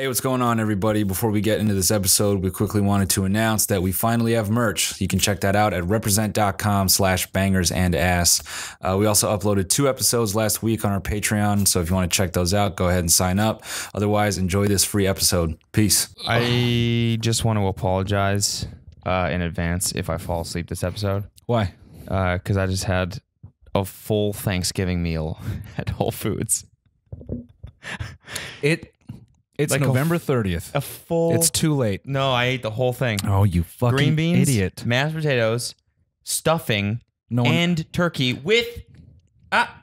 Hey, what's going on, everybody? Before we get into this episode, we quickly wanted to announce that we finally have merch. You can check that out at represent.com slash bangers and ass. Uh, we also uploaded two episodes last week on our Patreon, so if you want to check those out, go ahead and sign up. Otherwise, enjoy this free episode. Peace. I just want to apologize uh, in advance if I fall asleep this episode Why? because I just had a full Thanksgiving meal at Whole Foods. It It's Like November 30th. A full. It's too late. no, I ate the whole thing. Oh, you fucking Green beans, idiot. mashed potatoes, stuffing, No one. and turkey with ah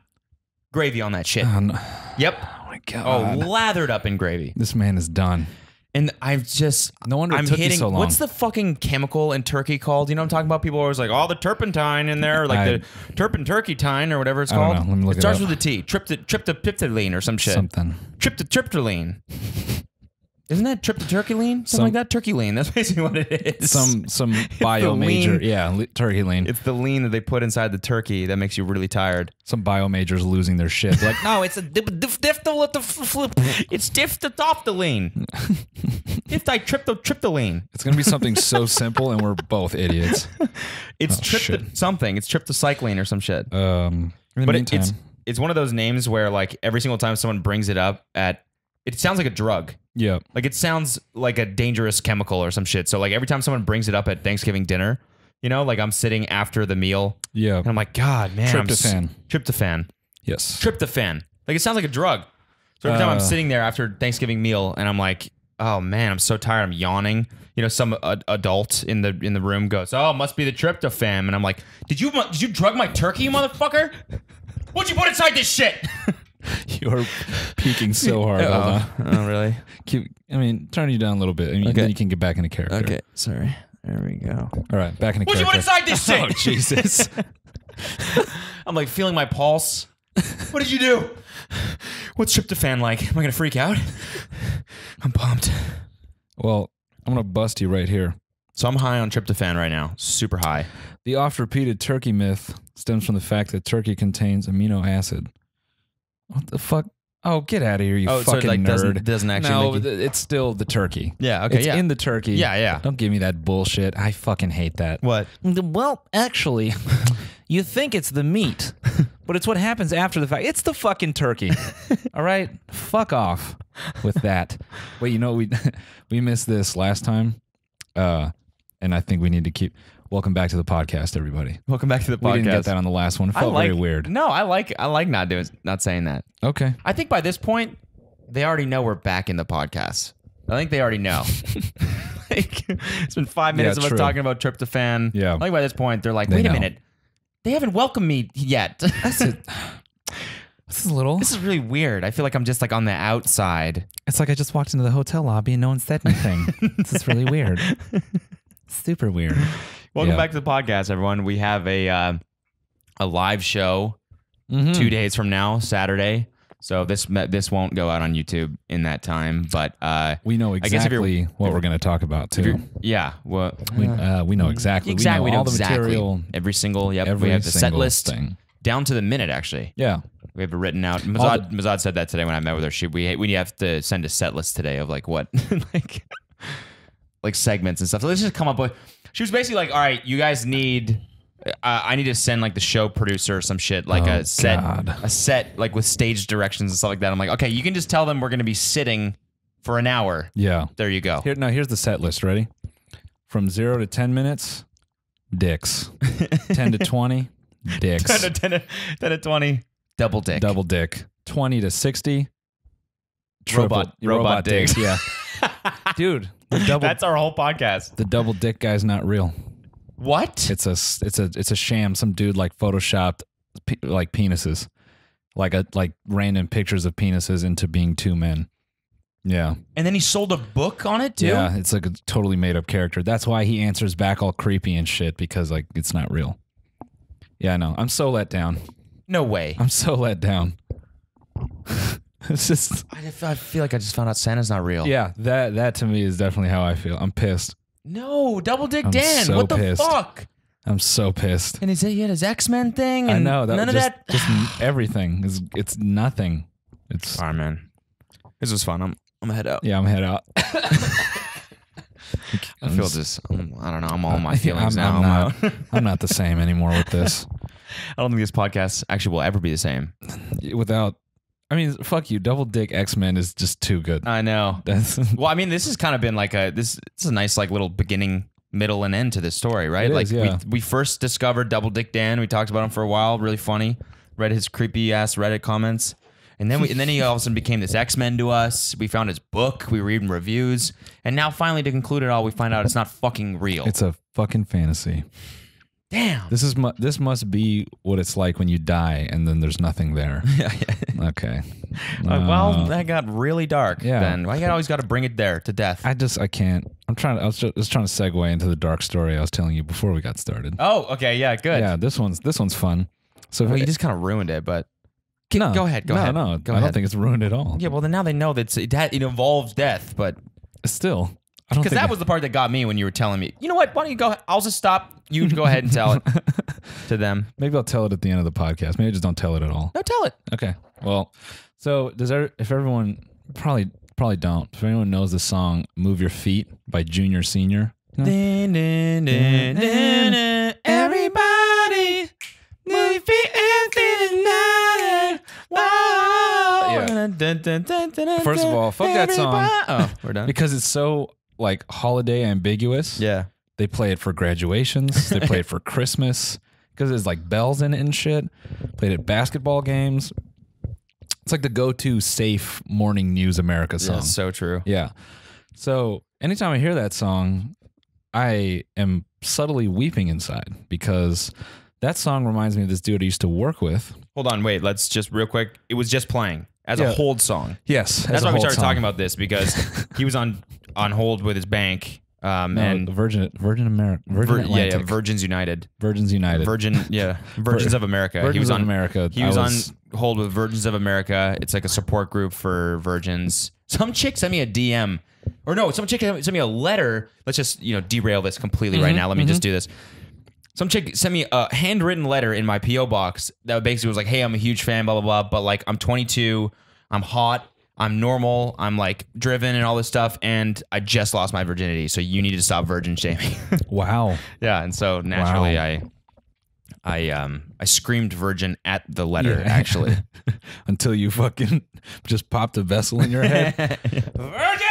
gravy on that shit. oh, no- Yep. oh my god! Oh, lathered up in gravy. this man is done. And I've just No wonder it I'm took you so long. What's the fucking chemical in turkey called? You know what I'm talking about? People are always like, "Oh, the turpentine in there, like I- the turpin turkeytine or whatever it's I don't called." know. Let me look it it starts up. with a T. Tryptoptyptoline or some shit. Something. Tryptoptyptoline. Isn't that tryptoturkeyline? Something Some- like that. Turkey lean. That's basically what it is. Some some bio major. lean. Yeah, turkey lean. It's the lean that they put inside the turkey that makes you really tired. some bio majors losing their shit. Like, No, it's a dip, dip, diphthylitoph- It's diphthotoptyline. Diphthitryptotryptoline. it's gonna be something so simple, and we're both idiots. It's Oh, something. It's tryptocycline or some shit. Um, in the but meantime, it's it's one of those names where like every single time someone brings it up at it sounds like a drug. yeah, Like it sounds like a dangerous chemical or some shit. So like every time someone brings it up at Thanksgiving dinner, you know, like I'm sitting after the meal yeah, and I'm like, God, man, I'm s- Tryptophan. tryptophan, yes. tryptophan. Like it sounds like a drug. So every time I'm Uh. sitting there after Thanksgiving meal and I'm like, oh man, I'm so tired. I'm yawning. You know, some uh, adult in the in the room goes, oh, it must be the tryptophan, and I'm like, did you did you drug my turkey, motherfucker? What'd you put inside this shit? You're peaking so hard. Oh, Hold on. oh, really? Keep, I mean, turn you down a little bit. and Okay. then you can get back into character. Okay, sorry. There we go. All right, back into What'd you put character. inside this shit? Oh Jesus! I'm like feeling my pulse. What did you do? What's tryptophan like? Am I gonna freak out? I'm pumped. well, I'm gonna bust you right here. So I'm high on tryptophan right now. Super high. The oft-repeated turkey myth stems from the fact that turkey contains amino acid. What the fuck? Oh, get out of here, you Oh, so it, fucking like, nerd! doesn't- doesn't actually no, make you- it's still the turkey. Yeah. Okay. it's yeah. in the turkey. yeah. Yeah. Don't give me that bullshit. I fucking hate that. What? Well, actually, you think it's the meat, but it's what happens after the fact. It's the fucking turkey. All right, fuck off with that. Wait, you know we we missed this last time, uh, and I think we need to keep. Welcome back to the podcast, everybody. Welcome back to the podcast. We didn't get that on the last one. It felt like, very weird. No, I like I like not doing not saying that. Okay, I think by this point they already know we're back in the podcast. I think they already know. like, it's been five minutes Yeah, of us talking about tryptophan. Yeah. I think by this point they're like, They wait a minute, they haven't welcomed me yet. this is a little. this is really weird. I feel like I'm just like on the outside. It's like I just walked into the hotel lobby and no one said anything. this is really weird. Super weird. Welcome Yeah. back to the podcast, everyone. We have a uh, a live show Mhm. two days from now, Saturday. So this this won't go out on YouTube in that time, but uh, We know guess if you're- exactly what we're going to talk about too. yeah, well, We, uh, we know exactly. exactly. We know all the exactly. material. Every single yep. Every we have the set list thing. down to the minute. Actually, Yeah. we have it written out. Mazad, Mazad said that today when I met with her. She we we have to send a set list today of like what like like segments and stuff. So let's just come up with. She was basically like, all right, you guys need. Uh, I need to send like the show producer or some shit, like Oh, a set, God. a set like with stage directions and stuff like that. I'm like, okay, you can just tell them we're going to be sitting for an hour. Yeah. There you go. Here now here's the set list. Ready? From zero to ten minutes, dicks. ten to twenty, 10 dicks. to, 10 to, 10 to 20, double dick. Double dick. Twenty to sixty, triple, Robot- robot dicks. dick. Yeah. Dude, the double That's our whole podcast. the double dick guy's not real. What? It's a it's a it's a sham. Some dude like photoshopped pe- like penises, like a like random pictures of penises into being two men. Yeah. And then he sold a book on it too. Yeah, it's like a totally made up character. That's why he answers back all creepy and shit because like it's not real. Yeah, I know. I'm so let down. No way. I'm so let down. it's just I feel like I just found out Santa's not real. yeah, that that to me is definitely how I feel. I'm pissed. No, Double Dick I'm Dan. so what the pissed. fuck? I'm so pissed. And he said he had his X Men thing? I know that none just, of that. just everything is it's nothing. It's All right, man. This was fun. I'm I'm gonna head out. Yeah, I'm head out. I feel this. I'm, I don't know. I'm all uh, my feelings I'm, now. I'm I'm not, I'm not the same anymore with this. I don't think this podcast actually will ever be the same. Without, I mean, fuck you. Double Dick X Men is just too good. I know. That's Well, I mean, this has kind of been like a this. It's a nice like little beginning, middle, and end to this story, right? It like is, yeah. we we first discovered Double Dick Dan. We talked about him for a while. Really funny. Read his creepy ass Reddit comments, and then we and then he all of a sudden became this X Men to us. We found his book. We were reading reviews, and now finally to conclude it all, we find out it's not fucking real. it's a fucking fantasy. Damn. This is mu- this must be what it's like when you die and then there's nothing there. Okay. Uh, well, Uh, that got really dark. yeah. Then why you always got to bring it there to death? I just I can't. I'm trying. To, I was just, just trying to segue into the dark story I was telling you before we got started. oh, okay, yeah, good. Yeah, this one's this one's fun. So Well, you just kind of ruined it, but no, go ahead, go no, ahead. No, Go I ahead. don't think it's ruined at all. yeah. Well, then now they know that it, it involves death, but Still, I don't because that was the part that got me when you were telling me. You know what? Why don't you go? I'll just stop. You go ahead and tell it to them. Maybe I'll tell it at the end of the podcast. Maybe just don't tell it at all. No, tell it. Okay. Well, so does there, if everyone probably probably don't. If anyone knows the song "Move Your Feet" by Junior Senior, no? Everybody, move your feet and feel it Yeah. First of all, fuck that song. Oh, we're done. because it's so like holiday ambiguous. Yeah. They play it for graduations. they play it for Christmas because there's like bells in it and shit. Played at basketball games. It's like the go-to safe morning news America song. That's so true. Yeah. So anytime I hear that song, I am subtly weeping inside because that song reminds me of this dude I used to work with. Hold on, wait. Let's just real quick. It was just playing as a hold song. Yes, That's why we started talking about this because he was on on hold with his bank. Um, no, and Virgin Virgin America Virgin Vir- yeah, Atlantic yeah, Virgins United, Virgins United Virgin, yeah, Virgins of America. Virgins he was on America. He was, was- on hold with Virgins of America. It's like a support group for virgins. Some chick sent me a DM, or no, some chick sent me a letter. Let's just you know derail this completely Mm-hmm, right now. Let me just do this. Some chick sent me a handwritten letter in my PO box that basically was like, "Hey, I'm a huge fan, blah blah blah, but like I'm 22, I'm hot, I'm normal, I'm like driven and all this stuff, and I just lost my virginity, so you need to stop virgin shaming." Wow. yeah, and so naturally, Wow. I, I um, I screamed virgin at the letter Yeah. actually. Until you fucking just popped a vessel in your head. Virgin.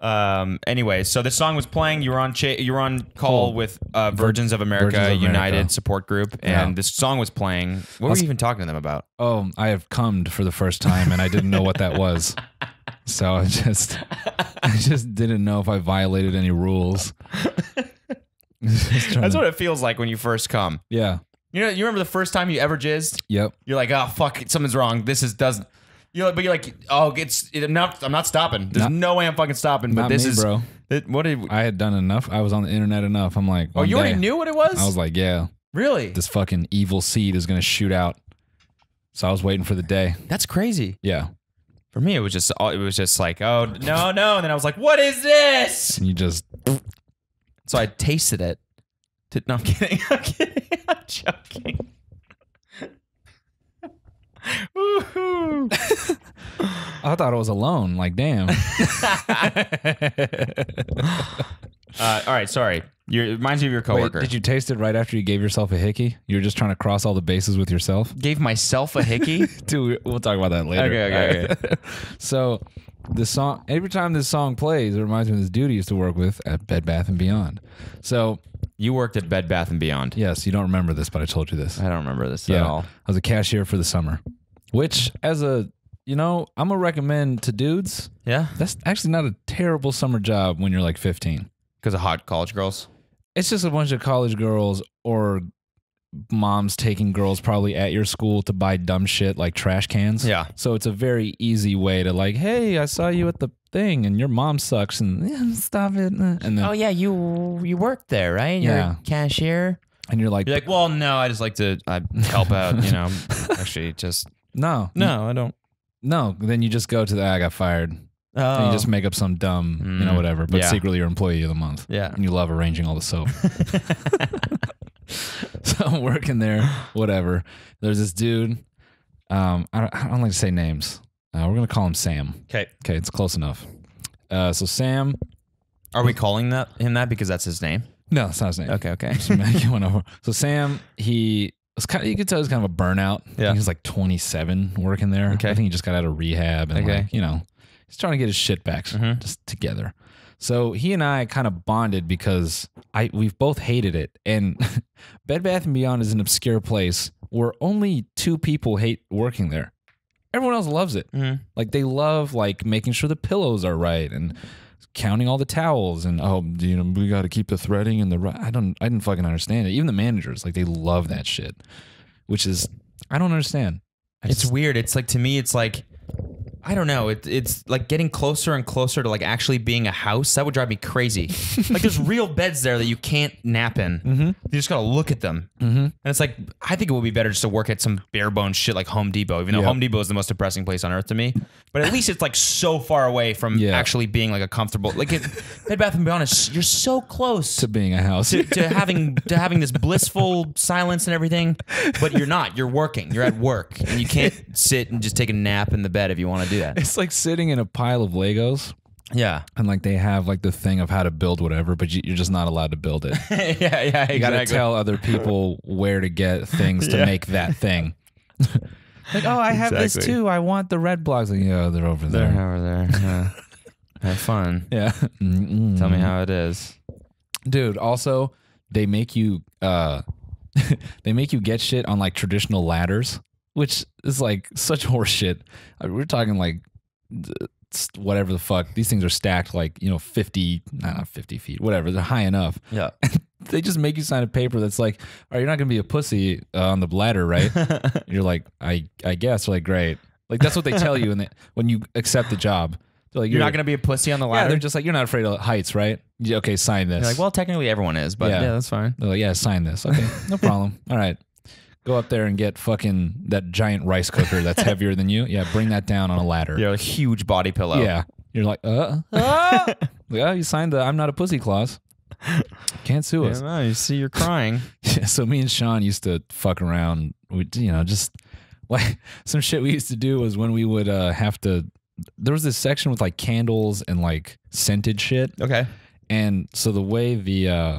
Um. Anyway, so the song was playing. You were on. Cha- you were on call Cool. with uh, Virgins of America Virgins of United America. support group, Yeah. and this song was playing. What were you even talking to them about? oh, I have cummed for the first time and I didn't know what that was. So I just I just didn't know if I violated any rules. That's to- what it feels like when you first come. yeah. You know, you remember the first time you ever jizzed? Yep. You're like, oh fuck, something's wrong. This is doesn't. You're but you're like, oh, it's. It, I'm not. I'm not stopping. There's Not- no way I'm fucking stopping. But not this me, is, bro. It, what did? I had done enough. I was on the internet enough. I'm like, oh, one you already day, knew what it was. I was like, yeah, really? this fucking evil seed is gonna shoot out. So I was waiting for the day. That's crazy. Yeah. For me, it was just. It was just like, oh no, no, and then I was like, what is this? And you just So I tasted it. No, I'm kidding. I'm kidding. I'm joking. I thought I was alone. Like, damn. Uh, all right, sorry. You're, it reminds me of your Wait, coworker. did you taste it right after you gave yourself a hickey? You were just trying to cross all the bases with yourself? Gave myself a hickey. Dude, we'll talk about that later. Okay, okay, okay. so, the song every time this song plays, it reminds me of this dude I used to work with at Bed Bath and Beyond. So, you worked at Bed Bath and Beyond. yes, you don't remember this, but I told you this. I don't remember this yeah, at all. I was a cashier for the summer, which, as a you know, I'm gonna recommend to dudes. Yeah, That's actually not a terrible summer job when you're like 15. because of hot college girls. It's just a bunch of college girls or moms taking girls probably at your school to buy dumb shit like trash cans. Yeah. So it's a very easy way to like, hey, I saw you at the thing and your mom sucks and yeah, stop it. And then Oh yeah, you you worked there, right? You're a cashier. and you're like, You're like, well, no, I just like to I help out. You know, actually, just no, no, I don't. no. Then you just go to the I got fired. Oh, And you just make up some dumb, you know, Mm. whatever. But Yeah. secretly you're employee of the month. yeah. And you love arranging all the soap. so I'm working there, whatever. There's this dude. Um, I don't, I don't like to say names. Uh, we're gonna call him Sam. Okay. Okay, it's close enough. Uh, so Sam, Are we calling that him that because that's his name? no, that's not his name. Okay. Okay. Just make one over. So Sam, he was kind of, you could tell he's kind of a burnout. Yeah. He was like 27 working there. Okay. I think he just got out of rehab and Okay. like, you know, he's trying to get his shit back Mhm. just together. So he and I kind of bonded because I we've both hated it. And Bed Bath and Beyond is an obscure place where only two people hate working there. Everyone else loves it. Mhm. Like they love like making sure the pillows are right and counting all the towels and oh you know we got to keep the threading and the I don't I didn't fucking understand it. Even the managers like they love that shit, which is I don't understand. I It's just- weird. It's like to me, it's like I don't know. It, it's like getting closer and closer to like actually being a house. That would drive me crazy. like there's real beds there that you can't nap in. Mm-hmm. You just gotta look at them. And it's like I think it would be better just to work at some bare bones shit like Home Depot. Even though Yeah. Home Depot is the most depressing place on earth to me, but at least it's like so far away from Yeah. actually being like a comfortable. Like it, Bed Bath and Beyond is you're so close to being a house. to, to having to having this blissful silence and everything, but you're not. You're working. You're at work, and you can't sit and just take a nap in the bed if you want to do that. it's like sitting in a pile of Legos Yeah, and like they have like the thing of how to build whatever, but you, you're just not allowed to build it. yeah, yeah. You got to tell other people where to get things to Yeah. make that thing. like, oh, I have this too. I want the red blocks. Like, yeah, they're over there. They're there. over there. Yeah. Have fun. Yeah. Mm-mm. Tell me how it is. dude also they make you uh they make you get shit on like traditional ladders which is like such horse shit Uh, we're talking like whatever the fuck these things are stacked like you know 50 not 50 feet whatever they're high enough Yeah. they just make you sign a paper that's like all right you're not gonna be a pussy uh, on the ladder right you're like i i guess they're like great like that's what they tell you the, when you accept the job they're like You're not gonna be a pussy on the yeah ladder. they're just like you're not afraid of heights right Yeah, okay sign this You're like, well, technically everyone is, but Yeah. yeah, that's fine. they're like, yeah, sign this. Okay, no problem. All right. Go up there and get fucking that giant rice cooker that's heavier than you. Yeah, bring that down on a ladder. You're a huge body pillow. Yeah. You're like, uh, uh. yeah, you signed the I'm not a pussy clause. Can't sue Yeah, us. no, you see, you're crying. Yeah, so me and Sean used to fuck around. We, you know, just like some shit we used to do was when we would uh, have to. There was this section with like candles and like scented shit. okay. and so the way the uh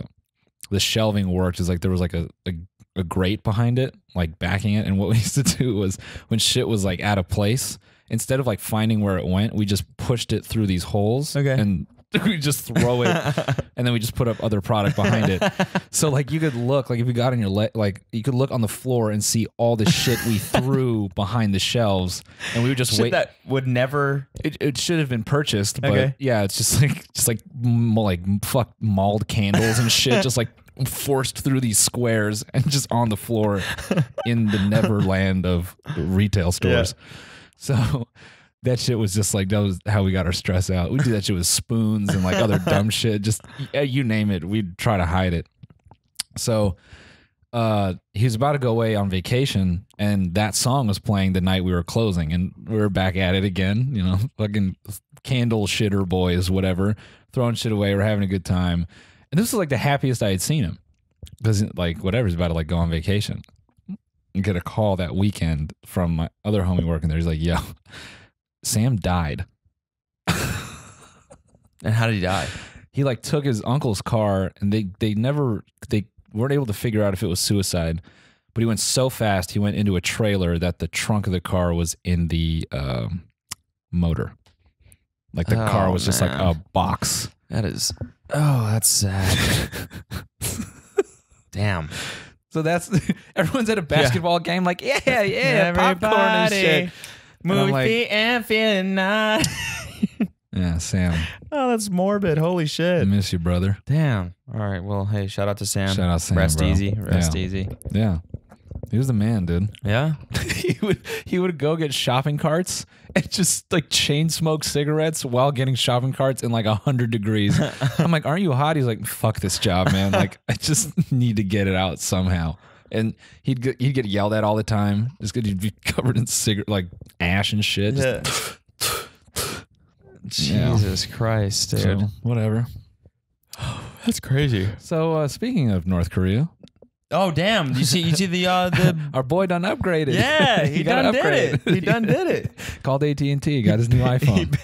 the shelving worked is like there was like a, a a grate behind it like backing it and what we used to do was when shit was like out of place instead of like finding where it went we just pushed it through these holes Okay. and we just throw it and then we just put up other product behind it so like you could look like if you got on your leg like you could look on the floor and see all the shit we threw behind the shelves and we would just Shit wait that would never. it, it should have been purchased, but Okay. yeah, it's just like just like m- like fuck mauled candles and shit, just like forced through these squares and just on the floor in the neverland of retail stores. So that shit was just like that was how we got our stress out. We do that shit with spoons and like other dumb shit. Just yeah, you name it, we'd try to hide it. So uh he was about to go away on vacation and that song was playing the night we were closing and we were back at it again you know fucking candle shitter boys whatever throwing shit away we're having a good time and this was like the happiest i had seen him because like whatever he's about to like go on vacation and get a call that weekend from my other homie working there he's like yo sam died And how did he die? he like took his uncle's car and they they never they weren't able to figure out if it was suicide but he went so fast he went into a trailer that the trunk of the car was in the um, motor like the car Oh, was just like a box That is. Oh, that's sad. Damn. so that's everyone's at a basketball game like yeah yeah popcorn and shit I'm like- and feeling nice. yeah sam Oh, that's morbid. Holy i shit. miss you brother Damn. All right. Well, hey, shout out to Sam. Shout out Sam, Rest bro. easy. Rest Yeah. easy. yeah he was the man dude Yeah. he would he would go get shopping carts and just like chain smoke cigarettes while getting shopping carts in like a hundred degrees. I'm like, aren't you hot? He's like, fuck this job, man. Like, I just need to get it out somehow. And he'd get, he'd get yelled at all the time. Just because he'd be covered in cigarette like ash and shit. Yeah. Jesus Christ, dude. so, whatever. That's crazy. So uh, speaking of North Korea, Oh damn! You see, you see the uh, the Our boy done upgraded. yeah, he, got done did it. He done did it. Called AT and T. Got his new iPhone.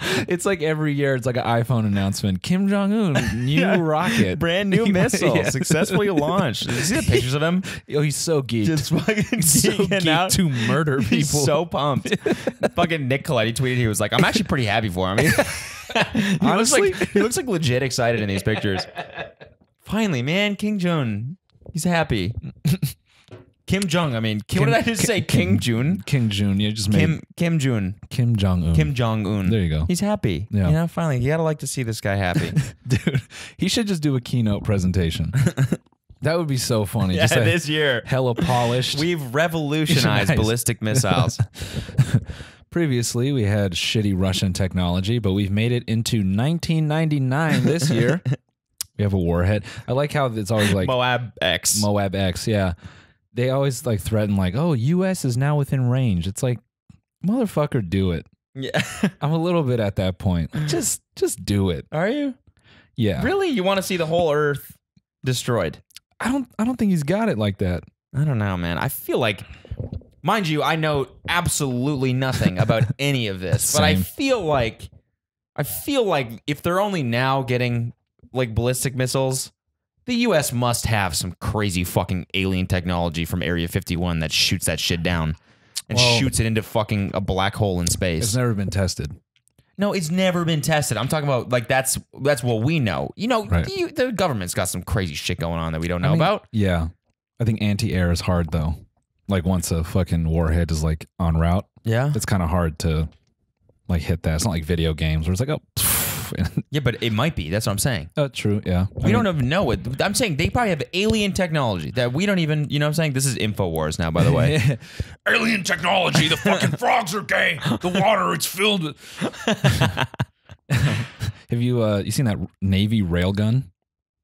it's like every year, it's like an iPhone announcement. Kim Jong Un, new rocket, Brand new missile yeah. successfully launched. You see the pictures of him? Oh, he's so geeked. Just fucking so geeked out. to murder people. He's so pumped. fucking Nick Colletti tweeted. He was like, "I'm actually pretty happy for him." He, he looks Honestly? like he looks like legit excited in these pictures. Finally, man, King Jun, he's happy. Kim Jong. I mean, Kim, what did I just say? King Jun. Kim Jong. You just made Kim Kim Jun. Kim Jong Un. Kim Jong Un. There you go. He's happy. Yeah. You know, finally, you gotta like to see this guy happy. Dude, he should just do a keynote presentation. that would be so funny. yeah, like this year hella polished. we've revolutionized ballistic missiles. Previously, we had shitty Russian technology, but we've made it into 1999 this year. we have a warhead. I like how it's always like Moab X. Moab X. Yeah, they always like threaten like, "Oh, U.S. is now within range." It's like, motherfucker, do it. yeah. I'm a little bit at that point. Just, just do it. Are you Yeah. really? You want to see the whole Earth destroyed? I don't. I don't think he's got it like that. I don't know, man. I feel like, mind you, I know absolutely nothing about any of this, but I feel like, I feel like if they're only now getting like ballistic missiles, the U.S. must have some crazy fucking alien technology from Area 51 that shoots that shit down and Well- shoots it into fucking a black hole in space. It's never been tested. No, it's never been tested. I'm talking about like that's that's what we know. You know, Right. you, the government's got some crazy shit going on that we don't know I mean, about. Yeah. I think anti-air is hard though. Like once a fucking warhead is like on route, Yeah, it's kind of hard to like hit that. It's not like video games where it's like, oh, yeah, but it might be. That's what I'm saying. oh true, yeah. We don't even know it. I'm saying they probably have alien technology that we don't even. You know, what I'm saying this is Infowars now. By the way. Alien technology. The fucking frogs are gay. The water, it's filled with. Have you uh you seen that Navy railgun?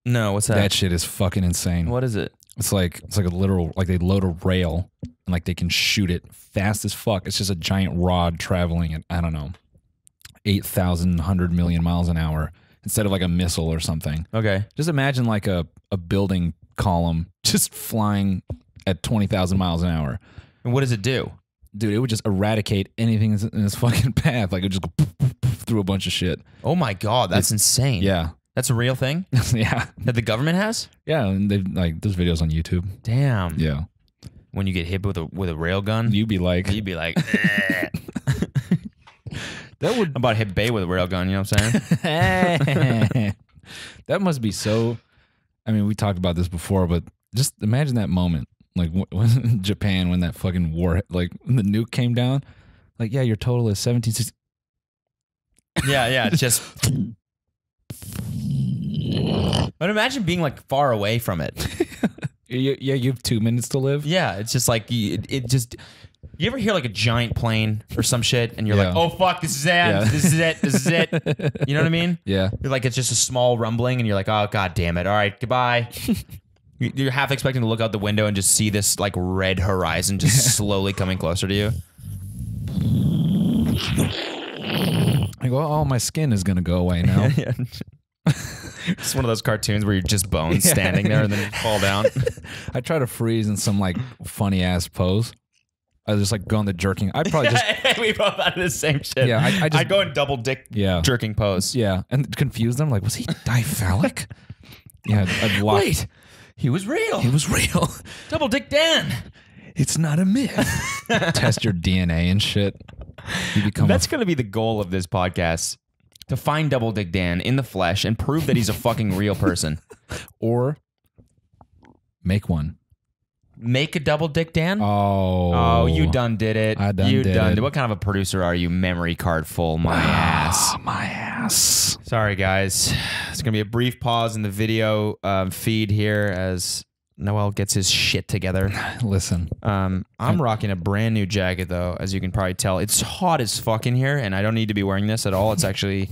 no. What's that? That shit is fucking insane. what is it? It's like it's like a literal like they load a rail and like they can shoot it fast as fuck. It's just a giant rod traveling at I don't know eight thousand hundred million miles an hour instead of like a missile or something. Okay. Just imagine like a, a building column just flying at 20,000 miles an hour. And what does it do? Dude, it would just eradicate anything in its fucking path. Like it would just go poof, poof, poof through a bunch of shit. Oh my god, that's insane. Yeah. that's a real thing yeah. that the government has. Yeah. And they like, there's videos on YouTube. Damn. Yeah. When you get hit with a with a rail gun, You'd be like, you'd be like. That would, I'm about to hit Bay with a rail gun. You know what I'm saying? that must be so. I mean, we talked about this before, but just imagine that moment. Like when Japan, when that fucking war, like when the nuke came down, like, yeah, your total is 1760. yeah, yeah. it's Just. But imagine being like far away from it. You, yeah, you have two minutes to live. Yeah, it's just like it, it just. You ever hear like a giant plane or some shit, and you're like, "Oh fuck, this is it, Yeah. this is it, this is it." You know what I mean? Yeah. You're like it's just a small rumbling, and you're like, "Oh god damn it! All right, goodbye." You- you're half expecting to look out the window and just see this like red horizon just slowly coming closer to you. I go, oh, my skin is gonna go away now. Yeah. it's one of those cartoons where you're just bones standing there and then you fall down. I try to freeze in some like funny ass pose. I just like go in the jerking. I probably just we both had the same shit. Yeah, I- I just- I'd go in double dick yeah jerking pose. yeah and confuse them. Like, was he diphallic? yeah, I'd, I'd. Wait, he was real. He was real. double dick Dan. It's not a myth. Test your DNA and shit. You become That's going to be the goal of this podcast. To find Double Dick Dan in the flesh and prove that he's a fucking real person. or make one. Make a Double Dick Dan? Oh, Oh, you done did it. I done you did done it. What kind of a producer are you? Memory card full, my ass. Ah, my ass. Sorry, guys. It's gonna be a brief pause in the video um, feed here as Noel gets his shit together. Listen, Um, I'm rocking a brand new jacket though, as you can probably tell. It's hot as fuck in here, and I don't need to be wearing this at all. It's actually,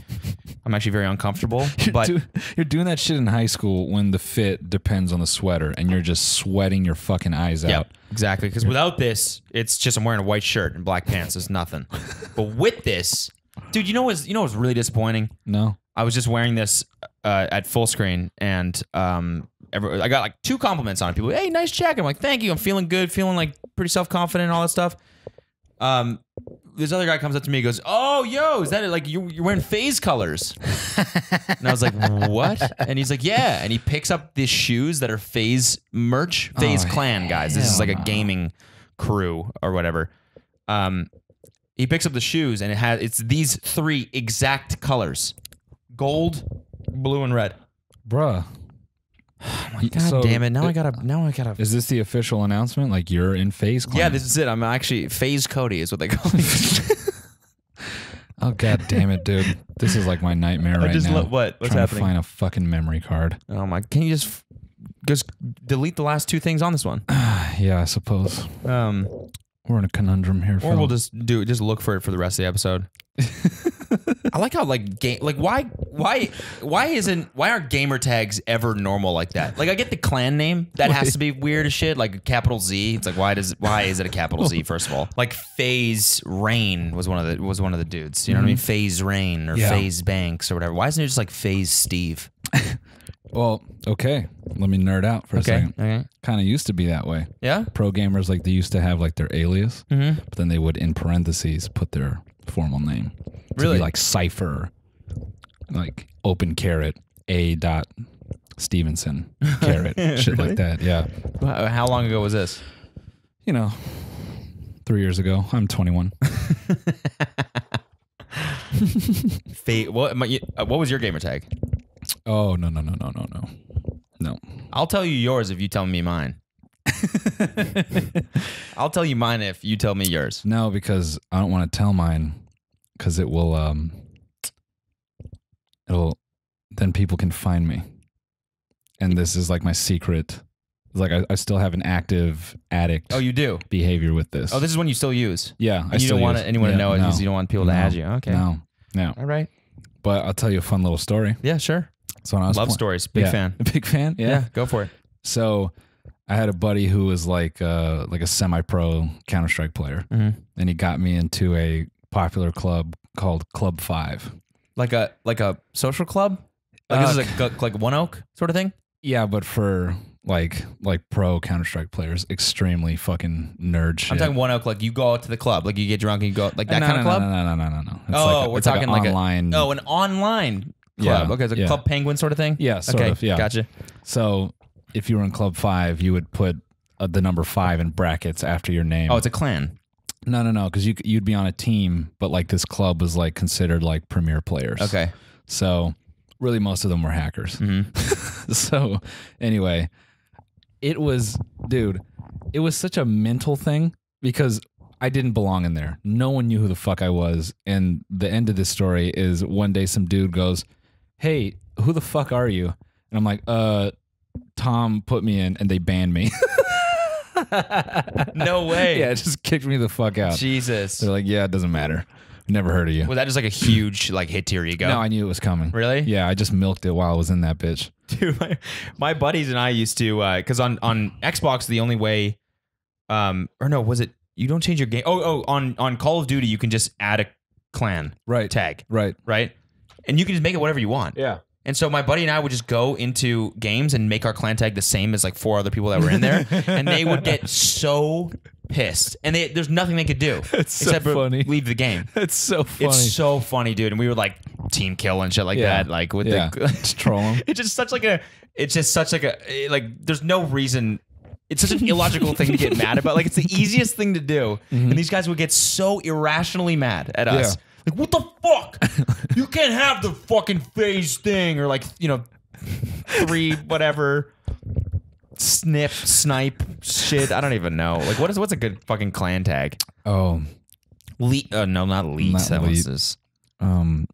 I'm actually very uncomfortable. you're, But do- you're doing that shit in high school when the fit depends on the sweater, and you're just sweating your fucking eyes yeah, out. exactly. Because without this, it's just I'm wearing a white shirt and black pants. It's nothing. but with this, dude, you know what's you know what's really disappointing? No, I was just wearing this uh, at full screen, and um, every, I got like two compliments on it. People, hey, nice jacket. I'm like, thank you. I'm feeling good, feeling like pretty self confident, and all that stuff. Um, this other guy comes up to me, and goes, "Oh, yo, is that it? like you, you're wearing FaZe colors?" and I was like, "What?" And he's like, "Yeah." And he picks up these shoes that are FaZe merch, FaZe Oh, clan guys. This is like a gaming crew or whatever. Um, he picks up the shoes and it has it's these three exact colors: gold, blue, and red. Bruh. Oh my god So, damn it! Now uh, I gotta. Now I gotta. Is this the official announcement? Like you're in FaZe clan? Yeah, this is it. I'm actually FaZe Cody is what they call me. Oh god damn it, dude. This is like my nightmare right just now. lo- what? What's Trying happening? to find a fucking memory card. oh my! Can you just just delete the last two things on this one? yeah, I suppose. Um, We're in a conundrum here, or Phil. we'll just do just look for it for the rest of the episode. I like how like game like why why why isn't why aren't gamer tags ever normal like that? Like I get the clan name that has to be weird as shit like a capital Z. It's like why does why is it a capital Z first of all? Like FaZe Rain was one of the was one of the dudes. You know what I mean? FaZe Rain or Yeah. FaZe Banks or whatever. Why isn't it just like FaZe Steve? well, okay. Let me nerd out for a Okay. second. Okay. Kind of used to be that way. Yeah. Pro gamers like they used to have like their alias, Mm-hmm. but then they would in parentheses put their formal name. Really? like Cipher, like open caret A dot Stevenson caret shit Really? like that. Yeah. How long ago was this? You know, three years ago. I'm 21. Fa- what my- uh, what was your gamer tag? Oh no no no no no no no. I'll tell you yours if you tell me mine. I'll tell you mine if you tell me yours. No, because I don't want to tell mine because it will um it'll then people can find me. And this is like my secret. It's Like I, I still have an active addict Oh, you do. behavior with this. Oh, this is one you still use. yeah, I And you still don't want use- anyone to yeah, know it no, because you don't want people to no, add you. Okay. No, no. All right. But I'll tell you a fun little story. Yeah, sure. So when I was Love stories. Big Yeah. fan. big fan. Yeah. Yeah. go for it. So I had a buddy who was like uh like a semi-pro Counter Strike player, Mhm. and he got me into a popular club called Club Five. Like a like a social club. Like Uh, this is like like One Oak sort of thing. Yeah, but for like like pro Counter Strike players, extremely fucking nerd shit. I'm talking One Oak. Like you go out to the club. Like you get drunk and you go like that no, kind no, of club. No, no, no, no, no, no. It's Oh, like a, we're it's like talking an like a- Oh, an online club. Yeah, okay, it's a yeah. Club Penguin sort of thing. yeah, okay, of. Yeah. gotcha. So if you were in Club Five, you would put uh, the number five in brackets after your name. Oh, it's a clan. no, no, no, because you you'd be on a team, but like this club was like considered like premier players. Okay. So really, most of them were hackers. Mm-hmm. so anyway, it was, dude, it was such a mental thing because I didn't belong in there. No one knew who the fuck I was. And the end of this story is one day some dude goes, Hey, who the fuck are you? And I'm like, uh, Tom put me in and they banned me. No way. yeah, it just kicked me the fuck out. Jesus. They're like, Yeah, it doesn't matter. Never heard of you. Was that just like a huge like hit to your ego? No, I knew it was coming. Really? Yeah, I just milked it while I was in that bitch. Dude, my, my buddies and I used to because on on Xbox the only way, um, or no, was it you don't change your game? Oh, oh, on on Call of Duty you can just add a clan Right. tag, Right. right? And you can just make it whatever you want. Yeah. And so my buddy and I would just go into games and make our clan tag the same as like four other people that were in there, and they would get so pissed, and they, there's nothing they could do It's except for funny. leave the game. It's so funny. It's so funny, dude. And we would like team kill and shit like Yeah. that, like with yeah. the. just troll them. It's just such like a. It's just such like a eh, like. There's no reason. It's such an illogical thing to get mad about. Like it's the easiest thing to do, mm-hmm. and these guys would get so irrationally mad at us. Like what the fuck? you can't have the fucking FaZe thing, or like you know, three whatever. Snip, snipe, shit. I don't even know. Like, what is what's a good fucking clan tag? Oh, Le- uh, no, not. Not that was um,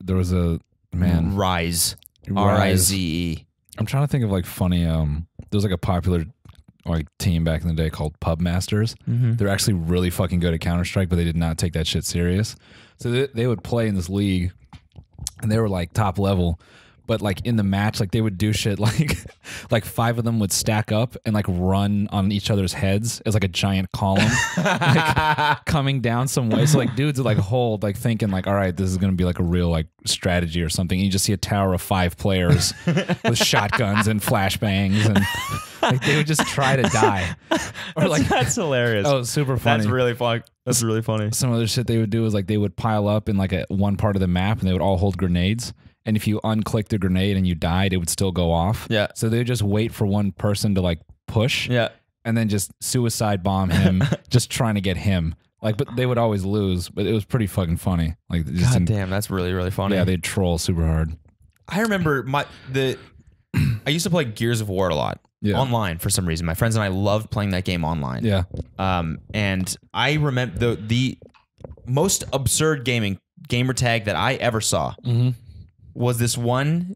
there was a man. Rise. R I Z E. I'm trying to think of like funny. Um, there was like a popular like team back in the day called Pub Masters. Mm-hmm. They're actually really fucking good at Counter Strike, but they did not take that shit serious. So they, they would play in this league, and they were like top level, but like in the match, like they would do shit like like five of them would stack up and like run on each other's heads as like a giant column, like coming down some way. So like dudes would like hold, like thinking like, all right, this is gonna be like a real like strategy or something. And you just see a tower of five players with shotguns and flashbangs and like they would just try to die. Or like that's hilarious. oh, super funny that's really fun. That's really funny. some other shit they would do is like they would pile up in like a one part of the map and they would all hold grenades. And if you unclick the grenade and you died, it would still go off. Yeah. So they would just wait for one person to like push Yeah. and then just suicide bomb him, just trying to get him. Like, but they would always lose, but it was pretty fucking funny. Like, just God in- damn, that's really really funny. yeah, they'd troll super hard. I remember my the I used to play Gears of War a lot Yeah. online for some reason. My friends and I loved playing that game online. Yeah. Um, and I remember the the most absurd gaming gamer tag that I ever saw Mm-hmm. Was this one.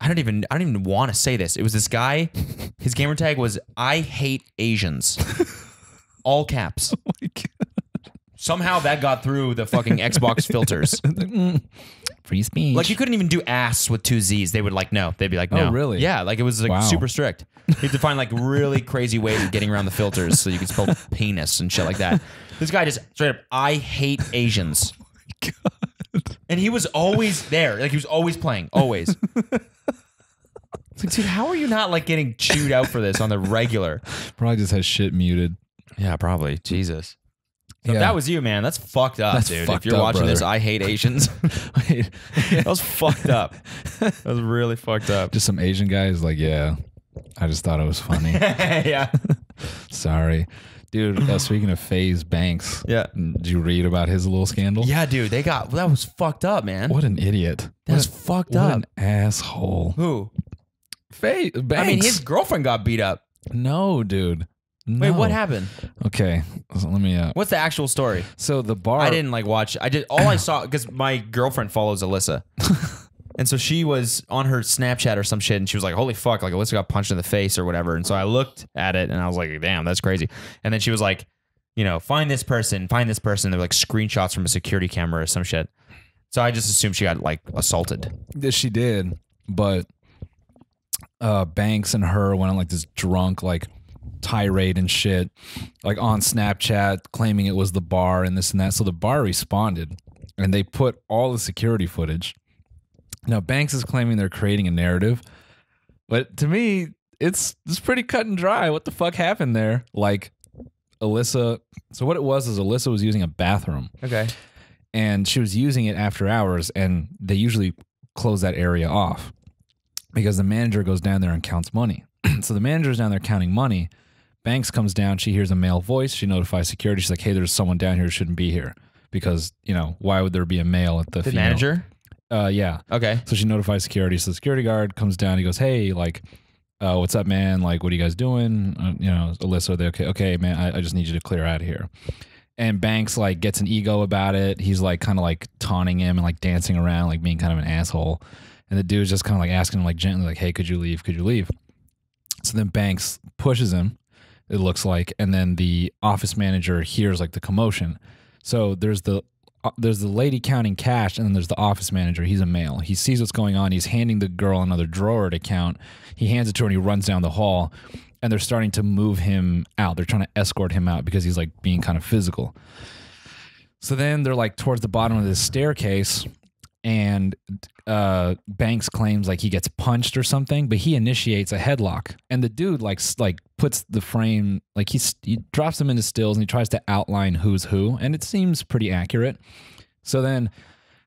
I don't even I don't even want to say this. It was this guy. His gamer tag was I hate Asians. All caps. Oh Somehow that got through the fucking Xbox filters. Mm. Free speech. Like you couldn't even do ass with two Z's. They would like no. They'd be like Oh, no. really? Yeah. Like it was like Wow. super strict. You had to find like really crazy ways of getting around the filters so you could spell penis and shit like that. This guy just straight up, I hate Asians. Oh And he was always there. Like he was always playing. Always. It's like, dude, how are you not like getting chewed out for this on the regular? Probably just has shit muted. Yeah, probably. Jesus. So if Yeah. that was you, man, that's fucked up, That's dude. fucked if you're up, watching this. I hate Asians. That was fucked up. That was really fucked up. just some Asian guys like, yeah, I just thought it was funny. yeah. Sorry. Dude, uh, speaking of FaZe Banks, Yeah. did you read about his little scandal? Yeah, dude, they got that was fucked up, man. What an idiot. That's what, fucked what up. an asshole. Who? FaZe Banks. I mean, his girlfriend got beat up. No, dude. Wait, what happened? Okay, so let me. Uh, What's the actual story? so the bar. I didn't like watch. I did all I saw because my girlfriend follows Alissa, and so she was on her Snapchat or some shit, and she was like, "Holy fuck!" Like Alissa got punched in the face or whatever. And so I looked at it, and I was like, "Damn, that's crazy." And then she was like, "You know, find this person, find this person." They're like screenshots from a security camera or some shit. So I just assumed she got like assaulted. Yes, she did, but uh, Banks and her went on like this drunk like tirade and shit, like on Snapchat, claiming it was the bar and this and that. So the bar responded, and they put all the security footage. Now Banks is claiming they're creating a narrative, but to me, it's it's pretty cut and dry. What the fuck happened there? Like Alissa. So what it was is Alissa was using a bathroom Okay. and she was using it after hours and they usually close that area off because the manager goes down there and counts money so the manager's down there counting money banks comes down she hears a male voice she notifies security she's like hey there's someone down here who shouldn't be here because you know why would there be a male at the, The manager. Uh yeah Okay. so she notifies security. So the security guard comes down. He goes, "Hey, like, uh, what's up, man? Like, what are you guys doing? Uh, you know, Alissa, they okay? Okay, man, I, I just need you to clear out of here." And Banks like gets an ego about it. He's like kind of like taunting him and like dancing around, like being kind of an asshole. And the dude's just kind of like asking him like gently, like, "Hey, could you leave? Could you leave?" So then Banks pushes him. It looks like, and then the office manager hears like the commotion. So there's the uh, there's the lady counting cash, and then there's the office manager. He's a male. He sees what's going on. He's handing the girl another drawer to count. He hands it to her, and he runs down the hall. And they're starting to move him out. They're trying to escort him out because he's like being kind of physical. So then they're like towards the bottom of this staircase, and uh, Banks claims like he gets punched or something, but he initiates a headlock, and the dude like like puts the frame like he's, he drops him into stills and he tries to outline who's who, and it seems pretty accurate. So then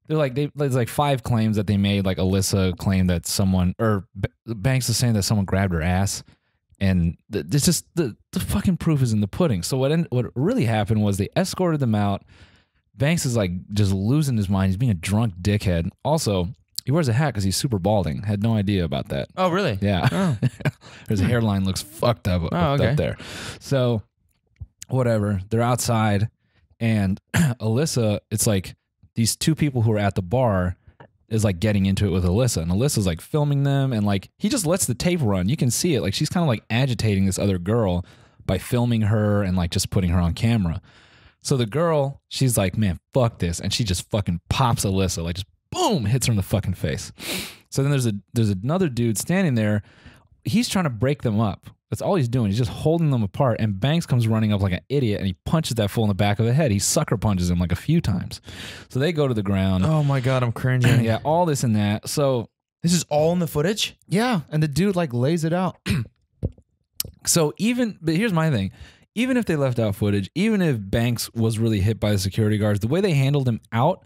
they're like they there's like five claims that they made. Like Alissa claimed that someone or Banks is saying that someone grabbed her ass, and it's just the the fucking proof is in the pudding. So what what really happened was they escorted them out. Banks is like just losing his mind. He's being a drunk dickhead. Also, he wears a hat because he's super balding. Had no idea about that. Oh, really? Yeah. Oh. His hairline looks fucked up, Oh, up okay. there. So, whatever. They're outside, and Alissa, it's like these two people who are at the bar is like getting into it with Alissa, and Alissa's like filming them, and like he just lets the tape run. You can see it. Like she's kind of like agitating this other girl by filming her and like just putting her on camera. So the girl, she's like, man, fuck this. And she just fucking pops Alissa, like just boom, hits her in the fucking face. So then there's a there's another dude standing there. He's trying to break them up. That's all he's doing. He's just holding them apart. And Banks comes running up like an idiot and he punches that fool in the back of the head. He sucker punches him like a few times. So they go to the ground. Oh my god, I'm cringing. Yeah, all this and that. So This is all in the footage. yeah, and the dude like lays it out. so even, but here's my thing: even if they left out footage, even if Banks was really hit by the security guards, the way they handled him out,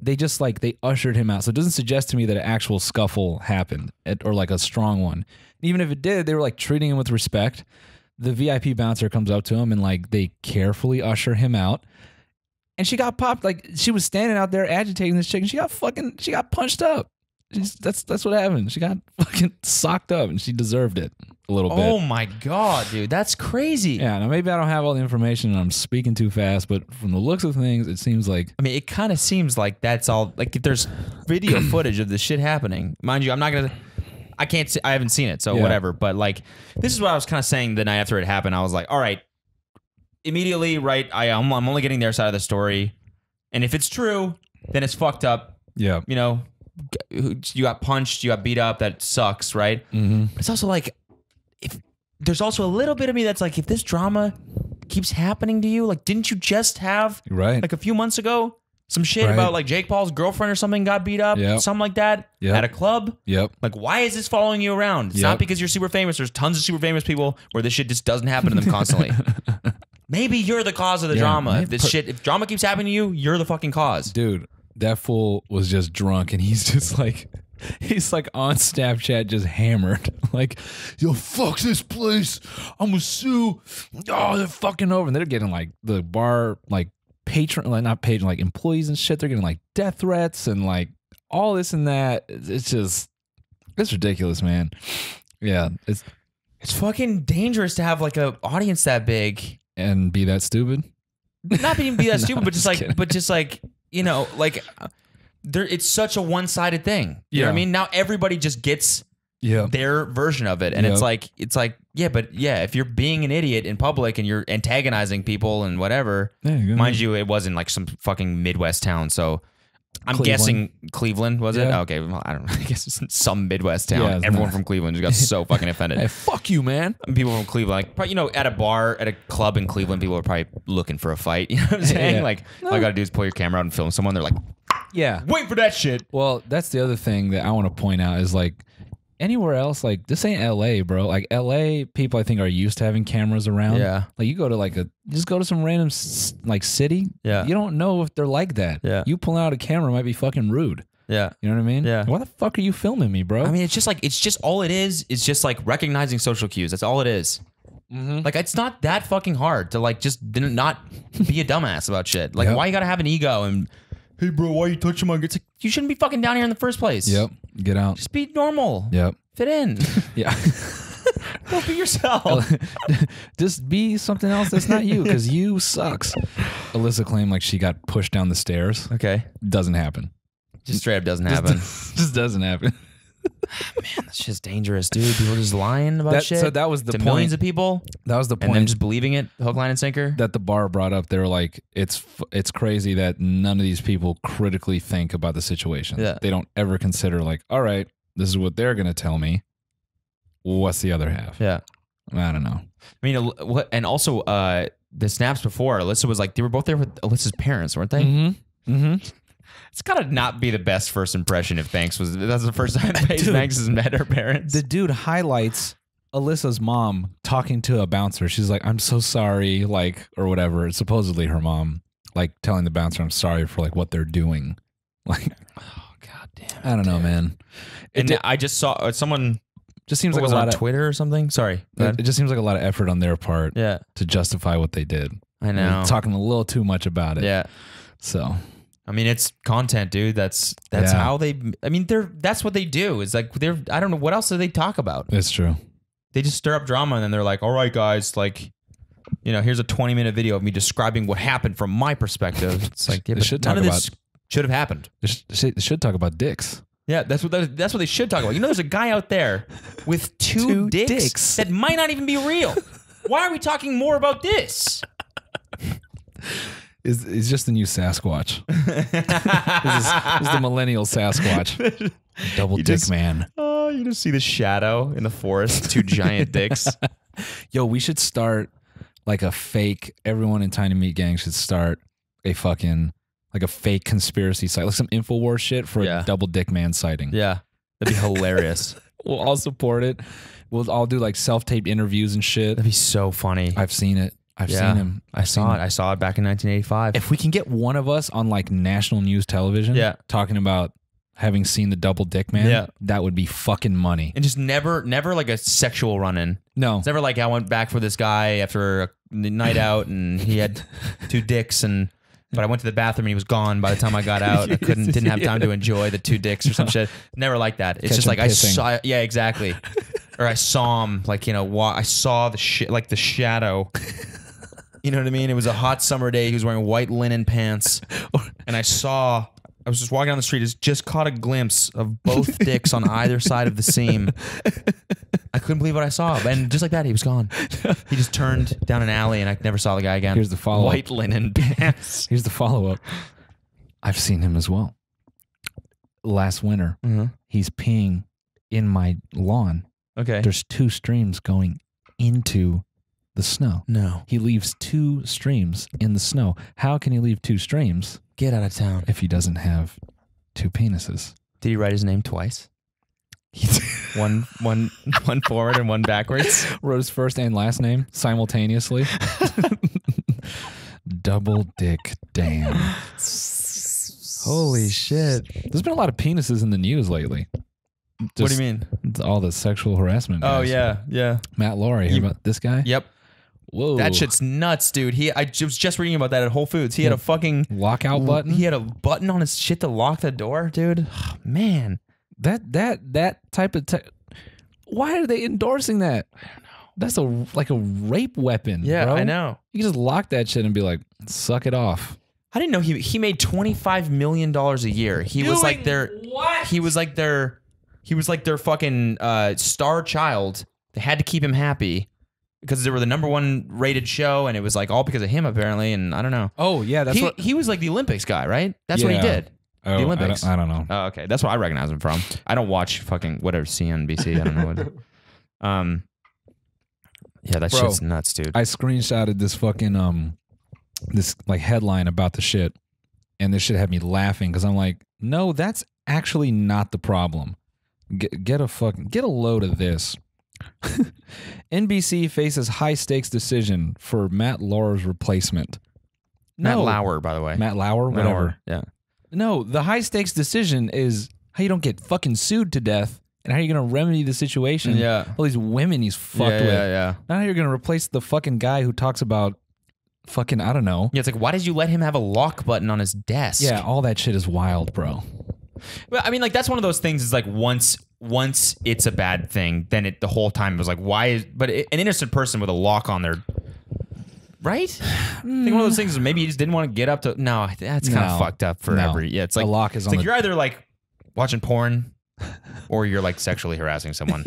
they just like they ushered him out. So it doesn't suggest to me that an actual scuffle happened or like a strong one. Even if it did, they were like treating him with respect. The VIP bouncer comes up to him and like they carefully usher him out. And she got popped like she was standing out there agitating this chick and she got fucking she got punched up. She's, that's that's what happened. She got fucking socked up and she deserved it a little bit. Oh my god, dude, that's crazy. Yeah, now maybe I don't have all the information and I'm speaking too fast, but from the looks of things, it seems like I mean, it kind of seems like that's all. Like, if there's video footage of this shit happening, mind you, I'm not gonna. I can't. See, I haven't seen it, so Yeah. whatever. But like, this is what I was kind of saying the night after it happened. I was like, all right, immediately, right? I am. I'm only getting their side of the story, and if it's true, then it's fucked up. yeah. You know, you got punched, you got beat up. That sucks, right? Mm-hmm. It's also like, if there's also a little bit of me that's like, if this drama keeps happening to you, like, didn't you just have Right. like a few months ago some shit Right. about like Jake Paul's girlfriend or something got beat up, Yep. something like that Yep. at a club? yep. Like, why is this following you around? It's Yep. not because you're super famous. There's tons of super famous people where this shit just doesn't happen to them constantly. Maybe you're the cause of the Yeah, drama. If this shit, if drama keeps happening to you, you're the fucking cause. Dude, that fool was just drunk and he's just like he's like on Snapchat just hammered. Like, yo, fuck this place. I'm gonna sue. Oh, they're fucking over. And they're getting like the bar like patron like not patron, like employees and shit. They're getting like death threats and like all this and that. It's just it's ridiculous, man. Yeah, it's It's fucking dangerous to have like a audience that big. and be that stupid. Not being be that No, stupid, but just just like, kidding. but just like you know, like there. It's such a one sided thing. You know what I mean? Now everybody just gets Yeah. their version of it and it's like it's like yeah but yeah if you're being an idiot in public and you're antagonizing people and whatever Yeah, mind you it wasn't like some fucking midwest town so i'm Cleveland. guessing cleveland was it okay well, i don't know i guess it's some midwest town Yeah, everyone not- from cleveland just got so fucking offended Hey, fuck you, man. And people from Cleveland, like, probably, you know, at a bar, at a club in Cleveland, people are probably looking for a fight. You know what I'm saying? Yeah. Like, all I gotta do is pull your camera out and film someone. They're like, Yeah. wait for that shit. Well, that's the other thing that I want to point out is like anywhere else, like this ain't LA, bro. Like LA people, I think are used to having cameras around. Yeah. Like you go to like a just go to some random s- like city. Yeah. You don't know if they're like that. Yeah. You pulling out a camera might be fucking rude. Yeah. You know what I mean? Yeah. Why the fuck are you filming me, bro? I mean, it's just like it's just all it It's is just like recognizing social cues. That's all it is. Mm-hmm. Like it's not that fucking hard to like just didn't not be a dumbass about shit. Like Yep. why you gotta have an ego and hey bro, why you touching my? It's like you shouldn't be fucking down here in the first place. yep. Get out. Just be normal. Yep. Fit in. Yeah. Don't be yourself. just be something else that's not you because you sucks. Alissa claimed like she got pushed down the stairs. okay. Doesn't happen. Just straight up doesn't Just- happen. just doesn't happen. Man, that's just dangerous, dude. People just lying about That- shit. so that was the to point. millions of people, That was the and then point just believing it, hook, line, and sinker. that the bar brought up. They were like, "It's f- it's crazy that none of these people critically think about the situation. Yeah. They don't ever consider like, all right, this is what they're gonna tell me. What's the other half? yeah. I don't know. I mean, Al- what? And also, uh, the snaps before Alissa was like, they were both there with Alissa's parents, weren't they? Mm-hmm. Mm-hmm. It's gotta not be the best first impression if Banks was. That's the first time FaZe Dude. Banks has met her parents. The dude highlights Alissa's mom talking to a bouncer. She's like, "I'm so sorry," like or whatever. It's supposedly her mom, like telling the bouncer, "I'm sorry for like what they're doing." Like, oh god damn. I don't know, man. It And di- I just saw uh, someone. just seems like a lot on of Twitter or something? Sorry. It, it just seems like a lot of effort on their part Yeah, to justify what they did. I know. talking a little too much about it. yeah. So I mean, it's content, dude. That's that's Yeah. how they. I mean, they're that's what they do. Is like they're. I don't know what else do they talk about. it's true. They just stir up drama and then they're like, "All right, guys, like, you know, here's a 20 minute video of me describing what happened from my perspective." It's like, yeah, should none talk of this should have happened. They sh- they should talk about dicks. Yeah, that's what that, that's what they should talk about. You know, there's a guy out there with two, Two dicks, dicks. that might not even be real. Why are we talking more about this? Is is just the new Sasquatch? this, is, this is the millennial Sasquatch. Double You dick just- man. Oh, you just see the shadow in the forest, two giant dicks. Yo, we should start like a fake. Everyone in Tiny Meat Gang should start a fucking like a fake conspiracy site, like some Infowars shit for Yeah. a double dick man sighting. Yeah, that'd be hilarious. We'll all support it. We'll all do like self tape interviews and shit. That'd be so funny. I've seen it. I've Yeah, seen him. I I've saw seen it. I saw it back in 1985. If we can get one of us on like national news television, Yeah. talking about having seen the double dick man, Yeah. that would be fucking money. and just never, never like a sexual run-in. No, It's never like I went back for this guy after a night out and he had two dicks and. But I went to the bathroom and he was gone by the time I got out. I couldn't, didn't have time to enjoy the two dicks or some shit. Never like that. It's Catch just him like I saw, yeah, exactly. or I saw him, like you know, I saw the shit, like the shadow. You know what I mean? It was a hot summer day. He was wearing white linen pants, and I saw. I was just walking down the street. Just just caught a glimpse of both dicks on either side of the seam. I couldn't believe what I saw, and just like that, he was gone. He just turned down an alley, and I never saw the guy again. Here's the follow-up. White linen pants. Here's the follow up. I've seen him as well. Last winter, Mhm. he's peeing in my lawn. Okay. There's two streams going into the snow. No. He leaves two streams in the snow. How can he leave two streams Get out of town. if he doesn't have two penises? Did he write his name twice? One, one, one forward and one backwards. Wrote his first and last name simultaneously. Double dick damn. Holy shit! There's been a lot of penises in the news lately. what do you mean? All the sexual harassment. Oh guys. yeah, yeah. Matt Lauer. Hear You- about this guy? Yep. Whoa. That shit's nuts, dude. He I was just reading about that at Whole Foods. He had a fucking lockout button. He had a button on his shit to lock the door, dude. Oh, man. that that that type of. Why are they endorsing that? I don't know. That's a like a rape weapon. Yeah, bro. I know. You can just lock that shit and be like, suck it off. I didn't know he he made twenty five million dollars a year. He was like their what? he was like their he was like their fucking uh, star child. They had to keep him happy because they were the number one rated show, and it was like all because of him apparently. And I don't know. Oh yeah, that's he what. he was like the Olympics guy, right? That's what he Yeah. did. Oh, the Olympics. I don't, I don't know. Oh, okay. That's what I recognize him from. I don't watch fucking whatever CNBC. I don't know what. Um. Yeah, that Bro, shit's nuts, dude. I screenshotted this fucking um this like headline about the shit, and this shit had me laughing because I'm like, no, that's actually not the problem. Get, get a fucking get a load of this. NBC faces high stakes decision for Matt Lauer's replacement. Matt No. Lauer, by the way. Matt Lauer, whatever. Lauer, Yeah. No, the high stakes decision is how you don't get fucking sued to death and how you're gonna remedy the situation. Yeah. All these women he's fucked yeah, with. yeah, yeah. Not how you're gonna replace the fucking guy who talks about fucking I don't know. Yeah, it's like, why did you let him have a lock button on his desk? Yeah, all that shit is wild, bro. Well, I mean, like that's one of those things. Is like once once it's a bad thing, then it the whole time it was like, why is? But it, an innocent person with a lock on their right? I think one of those things is maybe you just didn't want to get up to. No, that's kind No. of fucked up for No. every. Yeah, it's like a lock is it's on like the you're either like watching porn. Or you're like sexually harassing someone.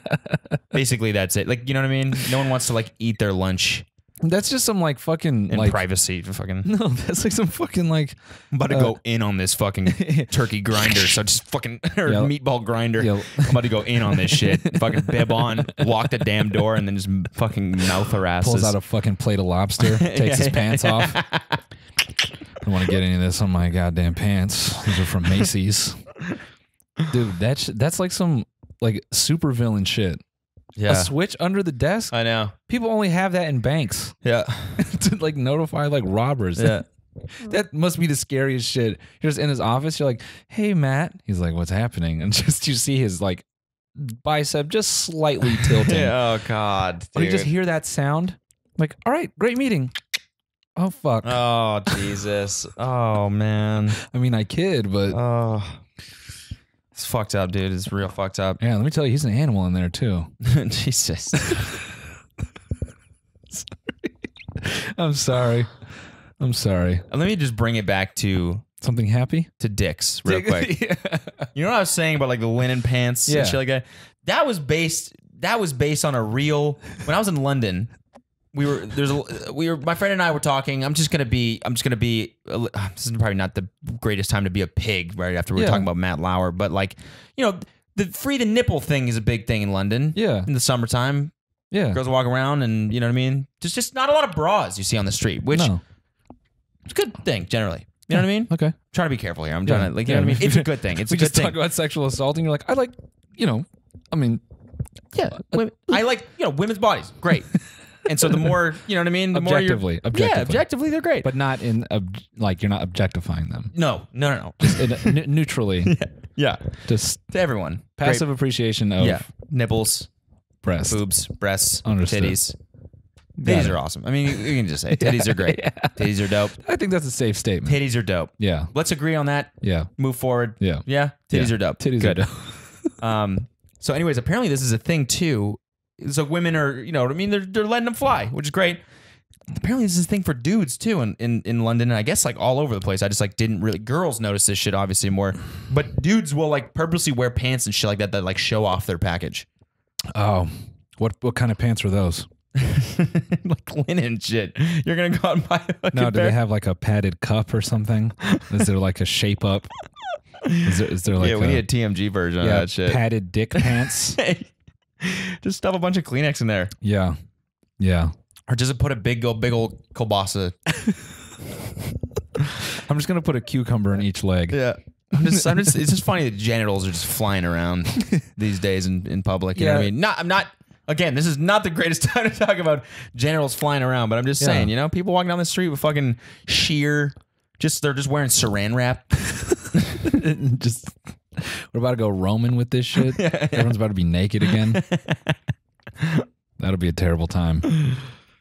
Basically, that's it. Like, you know what I mean? No one wants to like eat their lunch That's just some like fucking in like privacy. Fucking, No, that's like some fucking like I'm about to Uh, go in on this fucking turkey grinder. So just fucking or Yeah. meatball grinder. Yeah. I'm about to go in on this shit. fucking bib on, lock the damn door, and then just fucking mouth harasses. pulls out a fucking plate of lobster, takes his pants off. I don't want to get any of this on my goddamn pants. These are from Macy's. Dude, that's that's like some like super villain shit. Yeah, A switch under the desk. I know. People only have that in banks Yeah, to like notify like robbers. yeah. That must be the scariest shit. You're just in his office. You're like, "Hey, Matt." He's like, "What's happening?" And just you see his like bicep just slightly tilting. Oh God, Or you just hear that sound. Like, all right, great meeting. Oh fuck. Oh Jesus. Oh man. I mean, I kid, but Oh, it's fucked up, dude. It's real fucked up. yeah, let me tell you, he's an animal in there too. Jesus. I'm sorry. I'm sorry. Uh, let me just bring it back to Something happy? to dicks real quick. You know what I was saying about like the linen pants Yeah. and shit like that? That was based that was based on a real when I was in London, we were there's a we were my friend and I were talking. I'm just gonna be I'm just gonna be uh, this is probably not the greatest time to be a pig right after we were Yeah. talking about Matt Lauer, but like you know the free the nipple thing is a big thing in London. Yeah. in the summertime, Yeah. girls walk around and you know what I mean. There's just not a lot of bras you see on the street, which no. is a good thing generally. You know what I mean? Okay. trying to be careful here. I'm Yeah. trying to like you Yeah. know what I mean. It's a good thing. It's we a good just thing. talk about sexual assault, and you're like, I like, you know, I mean, Yeah, women, I like you know women's bodies, great. and so the more you know what I mean, the more Objectively, yeah, objectively. objectively they're great. but not in ob- like you're not objectifying them. no, no, no, no. In, n- neutrally, yeah, just to everyone, passive appreciation of Yeah, nipples, breasts, boobs, breasts, Understood. titties. Got Titties it. are awesome. I mean, you, you can just say titties are great. Titties are dope. I think that's a safe statement. Titties are dope. Yeah. Let's agree on that. Yeah. Move forward. Yeah. Yeah, titties Yeah. are dope. Titties Good. are dope. Um, so, anyways, apparently this is a thing too. So women are, you know, what I mean, they're they're letting them fly, which is great. Apparently, this is a thing for dudes too, in, in in London, and I guess like all over the place. I just like didn't really. Girls notice this shit obviously more, but dudes will like purposely wear pants and shit like that that like show off their package, Oh, what what kind of pants were those? like linen shit. You're gonna go out and buy a No, do pair? they have like a padded cup or something? Is there like a shape up? Is there, is there like yeah, we a, need a TMG version yeah, of that shit. padded dick pants? just stuff a bunch of Kleenex in there, yeah. Yeah. or just put a big old big old kielbasa. I'm just gonna put a cucumber in each leg. Yeah. I'm just, I'm just, it's just funny that genitals are just flying around these days in, in public. You know what I mean? Not, I'm not, again, this is not the greatest time to talk about genitals flying around, but I'm just Yeah. saying, you know, people walking down the street with fucking sheer, just, they're just wearing saran wrap. just we're about to go Roman with this shit. Everyone's about to be naked again. That'll be a terrible time.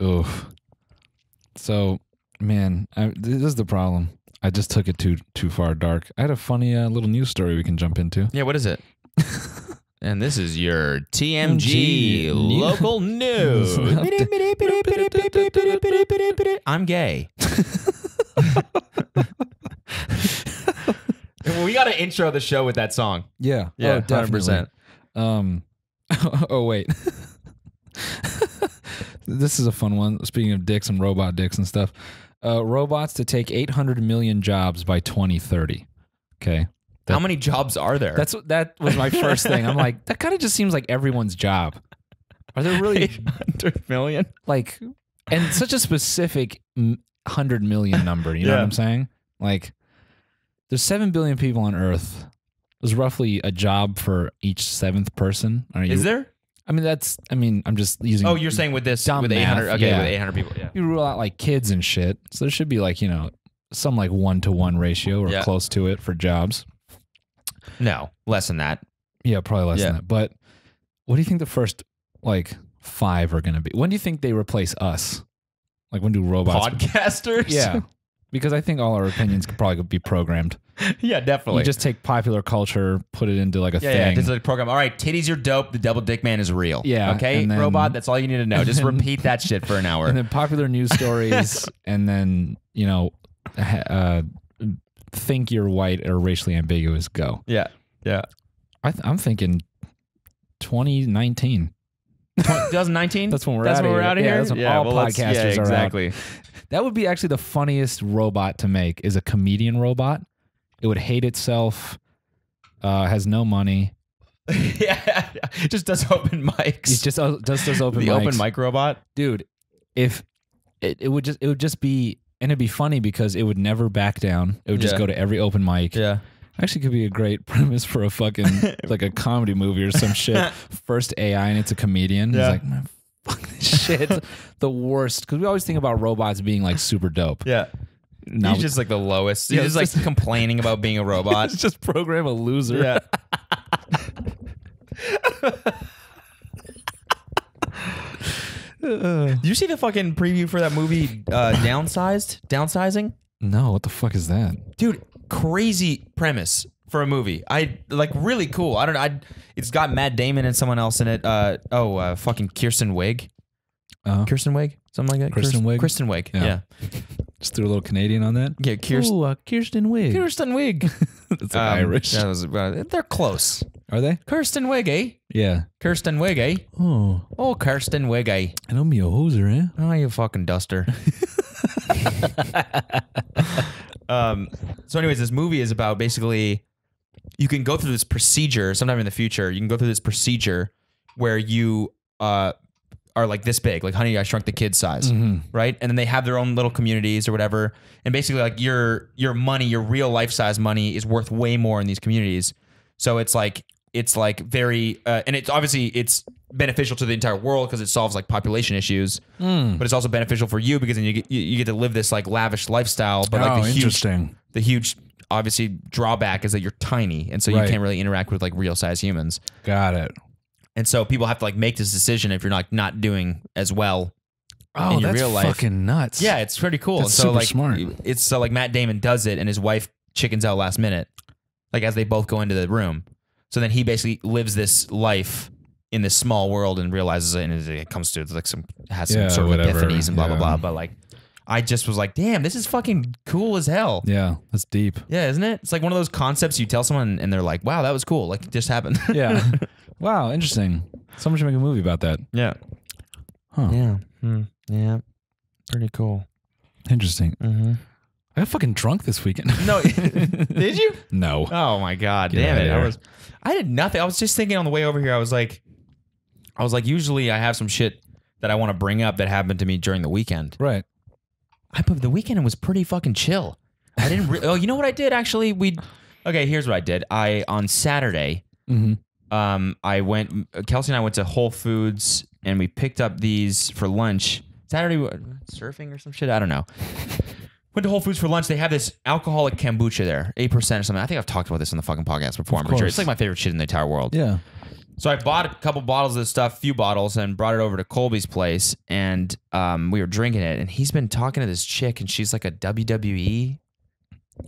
Oof. So, man, I, this is the problem. I just took it too too far dark. I had a funny uh, little news story we can jump into. Yeah, what is it? and this is your TMG TMG local news. I'm gay. Well, we got to intro the show with that song. Yeah, Yeah, oh, definitely. 100%. Um, oh wait, this is a fun one. Speaking of dicks and robot dicks and stuff, uh, robots to take 800 million jobs by 2030. Okay, How many jobs are there? that's that was my first thing. I'm like, that kind of just seems like everyone's job. Are there really 800 million. like, and such a specific hundred million number? You know what I'm saying? Like, there's seven billion people on Earth. There's roughly a job for each seventh person. Are you, Is there? I mean, that's. I mean, I'm just using. Oh, you're saying with this with 800 math, okay, yeah. with 800 people. Yeah. you rule out like kids and shit. So there should be like you know some like one to one ratio or Yeah. close to it for jobs. No, less than that. Yeah, probably less Yeah. than that. But what do you think the first like five are going to be? When do you think they replace us? Like when do robots? Podcasters? Yeah, because I think all our opinions could probably be programmed. yeah, definitely. You just take popular culture, put it into like a yeah, yeah, thing. this is a program. All right, titties are dope. The double dick man is real. Yeah, Okay, then- robot. That's all you need to know. Just then- repeat that shit for an hour. and then popular news stories, and then you know, uh, think you're white or racially ambiguous. Go. yeah, yeah. I th- I'm thinking 2019. 2019. That's when we're That's outta when we're out of Yeah, here. that's when all well, podcasters yeah, are out. exactly. That would be actually the funniest robot to make. Is a comedian robot. It would hate itself. Uh, has no money. yeah, just does open mics. It just uh, just does open the mics. open mic robot. dude. If it, it would just it would just be and it'd be funny because it would never back down. It would just Yeah. go to every open mic. Yeah. Actually, could be a great premise for a fucking like a comedy movie or some shit. First AI and it's a comedian. Yeah. He's like, man, fuck this shit. The worst because we always think about robots being like super dope. Yeah. Now He's just like the lowest. He's Yeah, just like complaining about being a robot. just program a loser. yeah. Did you see the fucking preview for that movie, uh, Downsized? Downsizing? No, what the fuck is that? Dude, crazy premise for a movie. I like really cool. I don't know. I it's got Matt Damon and someone else in it. Uh oh, uh, fucking Kirsten Wig. Uh, Kirsten Wig, something like that. Kristen Kirst- Wiig? Kristen Wiig. Yeah. Yeah. just threw a little Canadian on that. Yeah. Kirsten. Ooh, uh, Kirsten Wig. Kirsten Wig. Like Um, Irish. that was- uh, they're close. Are they? Kirsten Wig, eh? Yeah. Kirsten Wig, eh? Oh, Oh, Kirsten Wig, eh? I know me a hoser, eh? Oh, you fucking duster. um, so, anyways, this movie is about basically you can go through this procedure sometime in the future. You can go through this procedure where you uh, are like this big, like Honey, I Shrunk the Kid size, right? And then they have their own little communities or whatever. And basically, like your your money, your real life size money, is worth way more in these communities. So it's like it's like very, uh, and it's obviously it's beneficial to the entire world because it solves like population issues. Hmm. But it's also beneficial for you because then you get you, you get to live this like lavish lifestyle. But like oh, the huge interesting. the huge obviously drawback is that you're tiny and so you can't really interact with like real size humans Got it. and so people have to like make this decision if you're not not doing as well Oh, in your that's real life. fucking nuts. yeah it's pretty cool That's so super like smart. it's so like matt damon does it and his wife chickens out last minute like as they both go into the room so then he basically lives this life in this small world and realizes it and it comes to like some has some Yeah, sort of whatever. epiphanies and blah blah Yeah. blah but like i just was like damn this is fucking cool as hell Yeah, that's deep. yeah, isn't it? It's like one of those concepts you tell someone and they're like, "Wow, that was cool." Like it just happened. Yeah. wow, interesting. Someone should make a movie about that. yeah. Huh. Yeah. Hmm. Yeah. Pretty cool. Interesting. Mm-hmm. I got fucking drunk this weekend. No, did you? no. Oh my god, Get damn it! I was, I did nothing. I was just thinking on the way over here. I was like, I was like, usually I have some shit that I want to bring up that happened to me during the weekend. Right. I but the weekend was pretty fucking chill. I didn't. Re- oh, you know what I did actually? We. Okay, here's what I did. I on Saturday. Mm-hmm. um, I went. Kelsey and I went to Whole Foods and we picked up these for lunch. Saturday surfing or some shit. I don't know. Went to Whole Foods for lunch. They have this alcoholic kombucha there, eight percent or something. I think I've talked about this on the fucking podcast before. I'm sure it's like my favorite shit in the entire world. Yeah. So I bought a couple bottles of this stuff, few bottles, and brought it over to Colby's place, and um, we were drinking it. And he's been talking to this chick, and she's like a WWE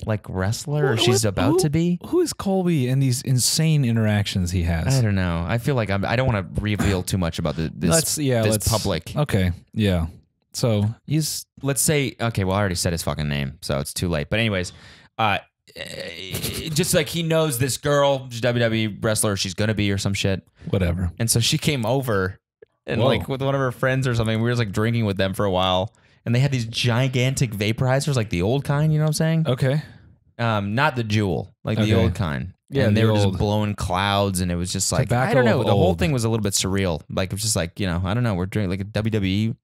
like wrestler, or she's what- about who- to be. Who is Colby and these insane interactions he has? I don't know. I feel like I'm, I don't want to reveal too much about the, this, let's yeah, this let's public. Okay. Yeah. So he's Let's say okay. Well, I already said his fucking name, so it's too late. But anyways, uh, just like he knows this girl, WWE wrestler, she's gonna be or some shit, whatever. and so she came over and Whoa. like with one of her friends or something. We were just like drinking with them for a while, and they had these gigantic vaporizers, like the old kind. You know what I'm saying? Okay. Um, not the Juul, like the old kind. Yeah, and they the were just blowing clouds, and it was just like I don't know. The whole thing was a little bit surreal. Like it was just like you know I don't know. We're drinking like a WWE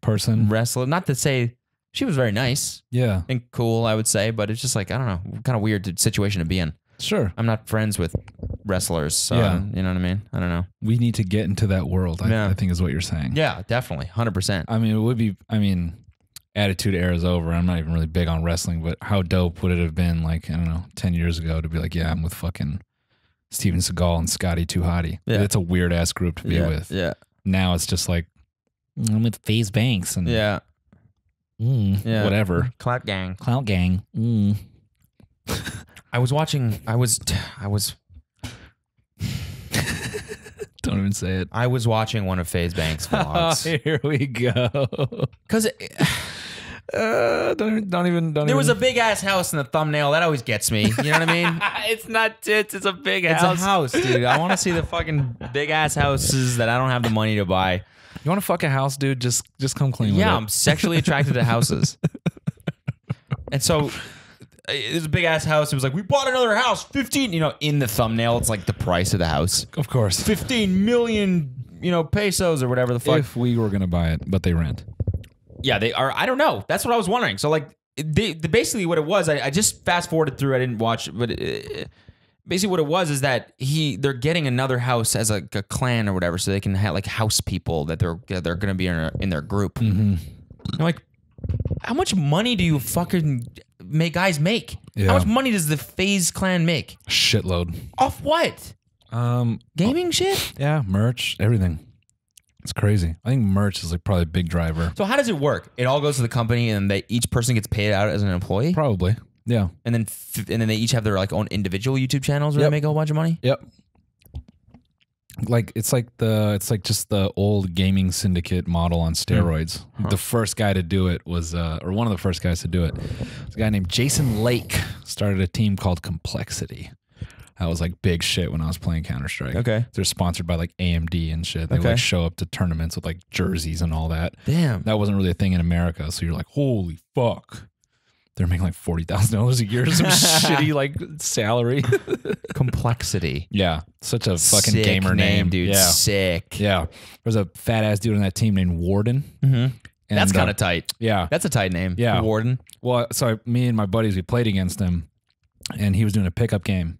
Person. wrestler. Not to say she was very nice Yeah. and cool, I would say, but it's just like I don't know, kind of weird situation to be in. Sure. I'm not friends with wrestlers, so Yeah. you know what I mean. I don't know. We need to get into that world. I, Yeah. I think is what you're saying. Yeah, definitely, hundred percent. I mean, it would be. I mean, Attitude Era is over. I'm not even really big on wrestling, but how dope would it have been, like I don't know, ten years ago, to be like, yeah, I'm with fucking Steven Seagal and Scotty 2 Hotty. Yeah. It's a weird ass group to be Yeah, with. yeah, Now it's just like I'm with FaZe Banks and yeah, mm, yeah. whatever. Clap gang. Clout Gang. Mm. I was watching. I was. I was. Don't even say it. I was watching one of FaZe Banks Oh, vlogs here we go. because Uh, don't, don't even. Don't even there was a big ass house in the thumbnail. That always gets me. You know what I mean? it's not tits. It's a big house. It's a house, dude. I want to see the fucking big ass houses that I don't have the money to buy. You want to fuck a house, dude? Just just come clean Yeah, I'm sexually attracted to houses. and so it was a big ass house. It was like, we bought another house, 15, you know, in the thumbnail, it's like the price of the house. Of course. 15 million, you know, pesos or whatever the fuck. If we were gonna buy it, but they rent. yeah, they are. I don't know. That's what I was wondering. So, like, they, the, basically what it was, I, I just fast forwarded through. I didn't watch, but uh, basically what it was is that he they're getting another house as a, a clan or whatever, so they can have like house people that they're they're going to be in, a, in their group. Mm-hmm. I'm like, how much money do you fucking make guys make? Yeah. How much money does the FaZe Clan make? Shitload. Off what? Um. Gaming shit? Yeah. Merch. Everything. It's crazy. I think merch is like probably a big driver. So how does it work? It all goes to the company, and they each person gets paid out as an employee, Probably. Yeah. and then f- and then they each have their like own individual YouTube channels where Yep. they make a whole bunch of money. Yep. Like it's like the it's like just the old gaming syndicate model on steroids. The first guy to do it was uh or one of the first guys to do it. was a guy named Jason Lake started a team called Complexity. That was like big shit when I was playing Counter Strike. Okay. They're sponsored by like AMD and shit. They Okay. like show up to tournaments with like jerseys and all that. Damn. That wasn't really a thing in America. So you're like, holy fuck. They're making like forty thousand dollars a year, some shitty like salary. Complexity. yeah, such a fucking Sick gamer name, dude. Yeah, Sick. yeah. There's a fat ass dude on that team named Warden. Mm-hmm. and, That's uh, kind of tight. yeah. That's a tight name. Yeah. Warden. Well, so me and my buddies we played against him, and he was doing a pickup game,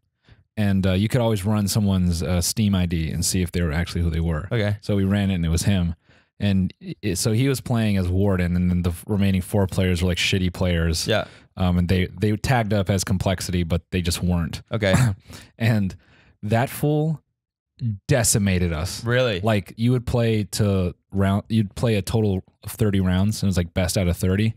and uh, you could always run someone's uh, Steam ID and see if they were actually who they were. Okay. So we ran it, and it was him. And it, so he was playing as Warden, and then the remaining four players were like shitty players. Yeah. Um, and they they tagged up as complexity, but they just weren't. Okay. And that fool decimated us. really? Like you would play to round, you'd play a total of thirty rounds, and it was like best out of thirty.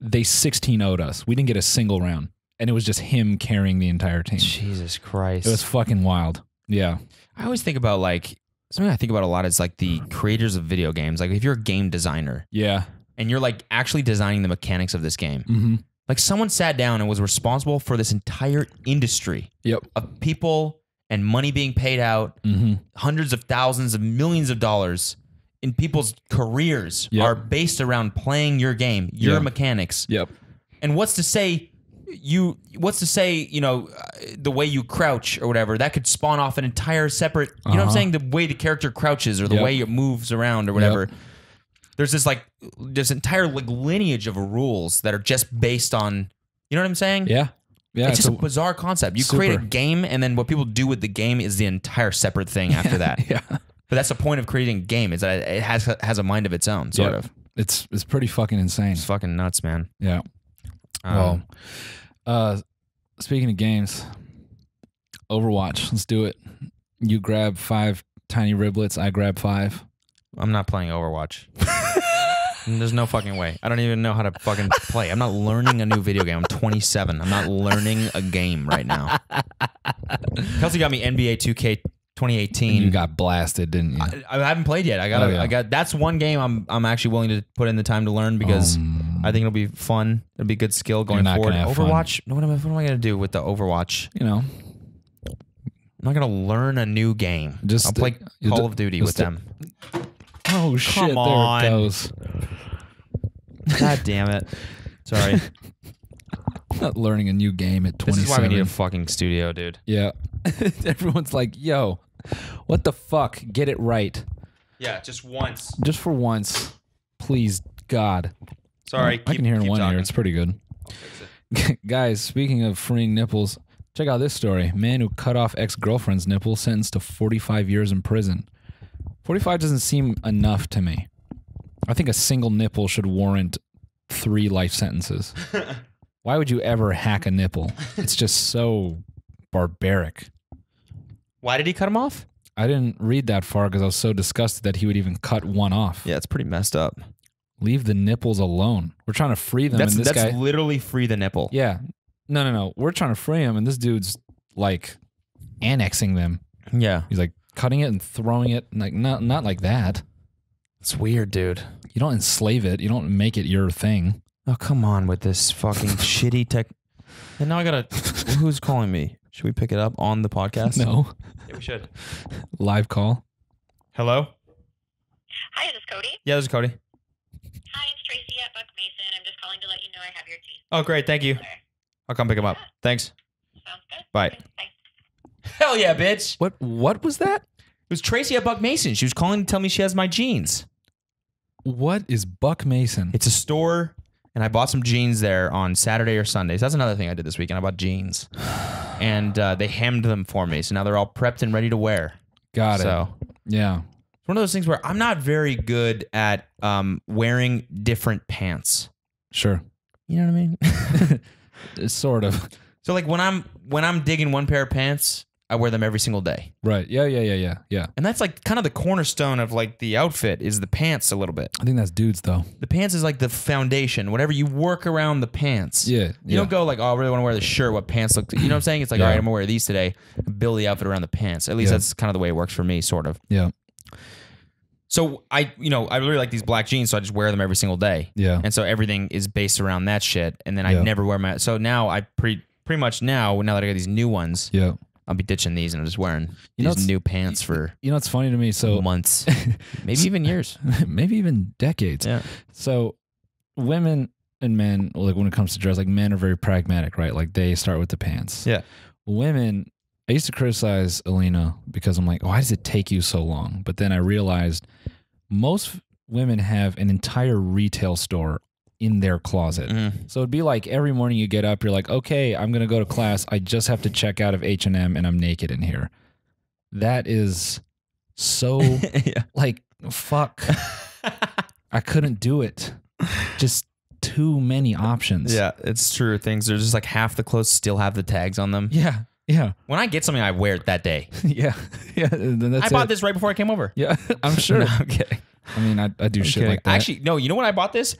They sixteen would us. We didn't get a single round, and it was just him carrying the entire team. Jesus Christ. It was fucking wild. Yeah, I always think about like something I think about a lot is like the creators of video games. Like if you're a game designer yeah. and you're like actually designing the mechanics of this game, Mm-hmm. like someone sat down and was responsible for this entire industry Yep. of people and money being paid out, Mm-hmm. hundreds of thousands of millions of dollars in people's careers Yep. are based around playing your game, your Yeah. mechanics. Yep. And what's to say you what's to say, you know, uh, the way you crouch or whatever, that could spawn off an entire separate, you know what I'm Uh-huh. saying, the way the character crouches or the Yep. way it moves around or whatever. There's this like this entire like lineage of rules that are just based on, you know what I'm saying? Yeah. Yeah. it's just a a- bizarre concept. You create a game, and then what people do with the game is the entire separate thing after that. yeah. But that's the point of creating a game is that it has has a mind of its own, sort Yeah. of. It's it's pretty fucking insane. It's fucking nuts, man. Yeah. Um, well, uh, speaking of games, Overwatch. Let's do it. You grab five tiny riblets. I grab five. I'm not playing Overwatch. There's no fucking way. I don't even know how to fucking play. I'm not learning a new video game. I'm 27. I'm not learning a game right now. Kelsey got me NBA 2K 2018. You got blasted, didn't you? I, I haven't played yet. I got. Oh, yeah. I got. That's one game I'm. I'm actually willing to put in the time to learn because Um, I think it'll be fun. It'll be good skill going forward. Overwatch. What am I? What am I gonna do with the Overwatch? you know, I'm not gonna learn a new game. Just I'll play you Call of Duty with them. oh shit, on. there it goes. God damn it. Sorry. Not learning a new game at this twenty is why we need a fucking studio, dude. yeah, everyone's like, "Yo, what the fuck? Get it right, Yeah, just once. just for once, please, God." Sorry. I can hear in one ear. It's pretty good. Guys, speaking of freeing nipples, check out this story. Man who cut off ex girlfriend's nipple sentenced to 45 years in prison. 45 doesn't seem enough to me. I think a single nipple should warrant three life sentences. Why would you ever hack a nipple? It's just so barbaric. Why did he cut him off? I didn't read that far because I was so disgusted that he would even cut one off. Yeah, it's pretty messed up. Leave the nipples alone. We're trying to free them, That's and this that's guy. literally free the nipple. Yeah. No, no, no. We're trying to free him, and this dude's like annexing them. Yeah. He's like cutting it and throwing it. Like not not like that. It's weird, dude. You don't enslave it. You don't make it your thing. Oh, come on with this fucking shitty tech. And now I gotta. Who's calling me? Should we pick it up on the podcast? No Yeah, we should. live call. Hello? Hi, this is Cody. Yeah, this is Cody. Hi, it's Tracy at Buck Mason. I'm just calling to let you know I have your jeans. Oh, great. Thank you. there. I'll come pick him up. Thanks. Sounds good. Bye. Okay, Bye. Hell yeah, bitch. What what was that? It was Tracy at Buck Mason. She was calling to tell me she has my jeans. What is Buck Mason? It's a store, and I bought some jeans there on Saturday or Sundays. That's another thing I did this weekend. I bought jeans, and uh, they hemmed them for me, so now they're all prepped and ready to wear. Got it. So Yeah. it's one of those things where I'm not very good at um, wearing different pants. Sure. You know what I mean? Sort of. so like when I'm when I'm digging one pair of pants, I wear them every single day, Right. Yeah, yeah, yeah, yeah. Yeah. and that's like kind of the cornerstone of like the outfit is the pants a little bit. I think that's dudes though. The pants is like the foundation. Whatever you work around the pants. Yeah. You yeah. don't go like, oh, I really want to wear the shirt. What pants look? You know what I'm saying? It's like, Yeah. all right, I'm gonna wear these today. Build the outfit around the pants. At least Yeah. that's kind of the way it works for me, sort of. Yeah. So I, you know, I really like these black jeans, so I just wear them every single day. Yeah. And so everything is based around that shit. And then I never wear my. So now I pretty pretty much now now that I got these new ones, Yeah. I'll be ditching these and I'm just wearing You know, these new pants for You know, it's funny to me. So months, maybe even years. maybe even decades. Yeah. So women and men, like when it comes to dress, like men are very pragmatic, right? Like they start with the pants. Yeah. Women, I used to criticize Alina because I'm like, why does it take you so long? But then I realized most women have an entire retail store in their closet. Mhm. So it'd be like every morning you get up, you're like, okay, I'm gonna go to class. I just have to check out of H and M, and I'm naked in here. That is so yeah. like fuck. I couldn't do it. Just too many options. Yeah, it's true. Things are just like half the clothes still have the tags on them. Yeah. Yeah. When I get something, I wear it that day. Yeah. Yeah. then that's I bought it. this right before I came over. Yeah. I'm sure. No, I'm kidding. I mean, I, I do shit Okay. like that. Actually, no. You know when I bought this?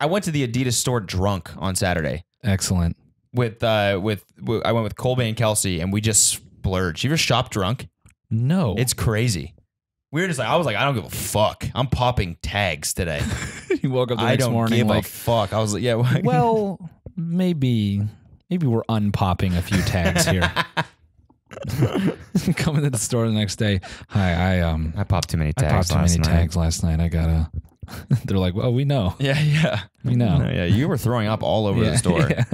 I went to the Adidas store drunk on Saturday Excellent. with uh with, with I went with Colby and Kelsey and we just splurged. You ever shop drunk? No. It's crazy. We were just like I was like I don't give a fuck. I'm popping tags today. you woke up the I next don't morning give like, a fuck. I was like yeah. Well, well, maybe, maybe we're unpopping a few tags here. Coming to the store the next day. Hi, I um, I popped too many tags. I tags. popped too last many night. tags last night. I gotta. They're like, well, we know. Yeah, yeah. We know. No, yeah, you were throwing up all over the store. yeah.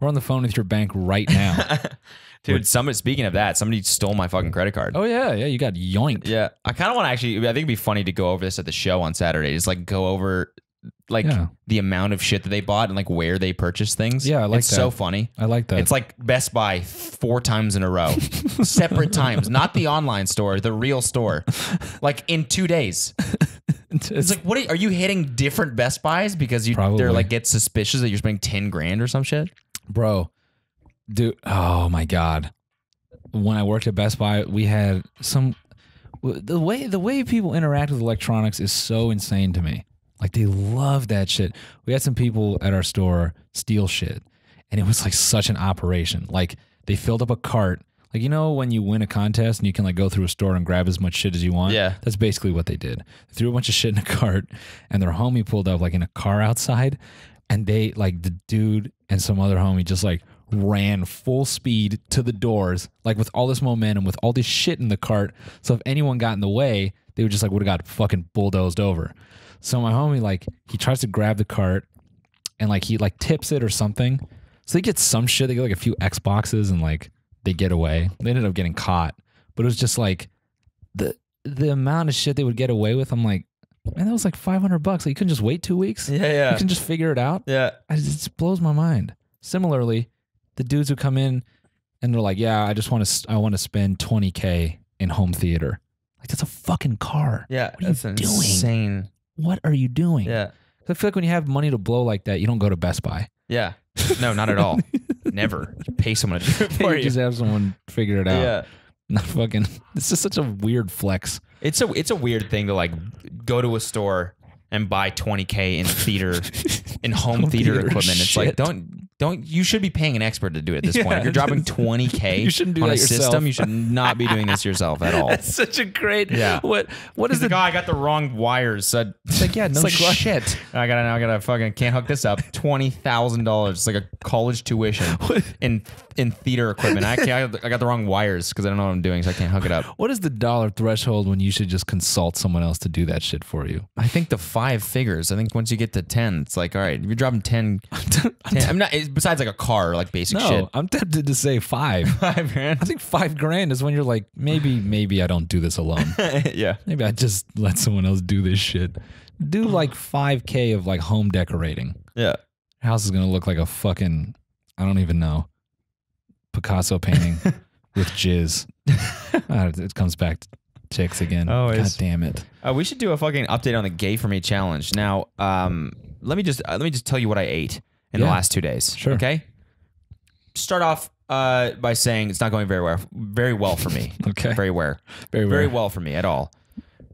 We're on the phone with your bank right now. Dude, somebody speaking of that, somebody stole my fucking credit card. oh yeah, yeah. You got yoinked. Yeah. I kind of want to actually I think it'd be funny to go over this at the show on Saturday. Just like go over like Yeah. the amount of shit that they bought and like where they purchased things. Yeah, I like It's so funny. I like that. It's like Best Buy four times in a row, separate times, not the online store, the real store, like in two days. It's like, what are, are you hitting different Best Buys because you Probably. they're like get suspicious that you're spending ten grand or some shit? bro, dude. Oh my god. When I worked at Best Buy, we had some. The way the way people interact with electronics is so insane to me. Like they love that shit. We had some people at our store steal shit, and it was like such an operation. Like they filled up a cart. Like you know when you win a contest and you can like go through a store and grab as much shit as you want. Yeah. that's basically what they did. They threw a bunch of shit in a cart, and their homie pulled up like in a car outside, and they like the dude and some other homie just like ran full speed to the doors, like with all this momentum, with all this shit in the cart. So if anyone got in the way, they would just like would have got fucking bulldozed over. So my homie like he tries to grab the cart and like he like tips it or something. So they get some shit. They get like a few Xboxes and like they get away. They ended up getting caught, but it was just like the the amount of shit they would get away with. I'm like, man, that was like 500 bucks. Like, you couldn't just wait two weeks. Yeah, yeah. You can just figure it out. yeah. I just, it just blows my mind. Similarly, the dudes who come in and they're like, "Yeah, I just want to, I want to spend 20k in home theater." Like that's a fucking car. Yeah, What are you that's doing? insane. What are you doing? Yeah, I feel like when you have money to blow like that, you don't go to Best Buy. yeah. No, not at all. Never. You pay someone to do it for you you. just have someone figure it out. Yeah. Not fucking. This is such a weird flex. It's a it's a weird thing to like go to a store and buy 20k in theater in home, Home theater, theater equipment. It's like don't don't you should be paying an expert to do it at this Yeah, point. If you're dropping 20k You shouldn't do on a system, you should not be doing this yourself at all. That's such a great. Yeah. What What is the? like, oh, I got the wrong wires. So It's like yeah, no like, shit. I gotta now I gotta fucking can't hook this up. Twenty thousand dollars. It's like a college tuition in in theater equipment. I can't, I got the wrong wires because I don't know what I'm doing, so I can't hook it up. What is the dollar threshold when you should just consult someone else to do that shit for you? I think the five figures. I think once you get to ten, it's like all right. If you're dropping 10, 10 I'm not. it's- Besides like a car, like basic No, shit. I'm tempted to say five. Five grand. I think five grand is when you're like, maybe, maybe I don't do this alone. yeah. maybe I just let someone else do this shit. Do like 5K of like home decorating. Yeah. House is gonna look like a fucking, I don't even know, Picasso painting with jizz. Ah, it comes back to chicks again. Oh, God damn it. Uh, we should do a fucking update on the gay for me challenge. Now, um, let me just uh, let me just tell you what I ate in the last two days. Sure. Okay. Start off uh, by saying it's not going very well, very well for me. Okay. Very well. Very, very well for me at all.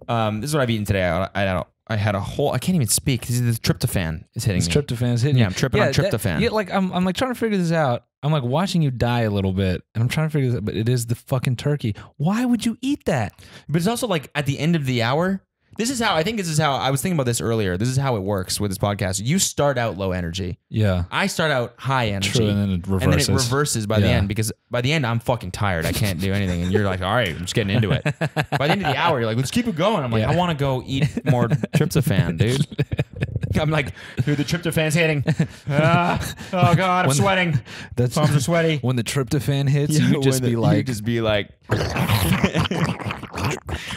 Um, this is what I've eaten today. I, I, I, I had a whole. I can't even speak. This is the tryptophan is hitting This me. tryptophan's hitting Yeah. I'm tripping on that- tryptophan. yeah, like I'm, I'm like trying to figure this out. I'm like watching you die a little bit, and I'm trying to figure this out. But it is the fucking turkey. Why would you eat that? but it's also like at the end of the hour, This is how I think this is how I was thinking about this earlier. This is how it works with this podcast. You start out low energy. Yeah. I start out high energy. True, and then it reverses. And then it reverses. by the end because by the end I'm fucking tired. I can't do anything. And you're like, all right, I'm just getting into it. By the end of the hour, you're like, let's keep it going. I'm like, Yeah. I want to go eat more tryptophan, dude. I'm like, dude, the tryptophan's hitting. Ah, oh god, I'm When- sweating. That's Palms are sweaty. when the tryptophan hits, you just When be like, you just be like,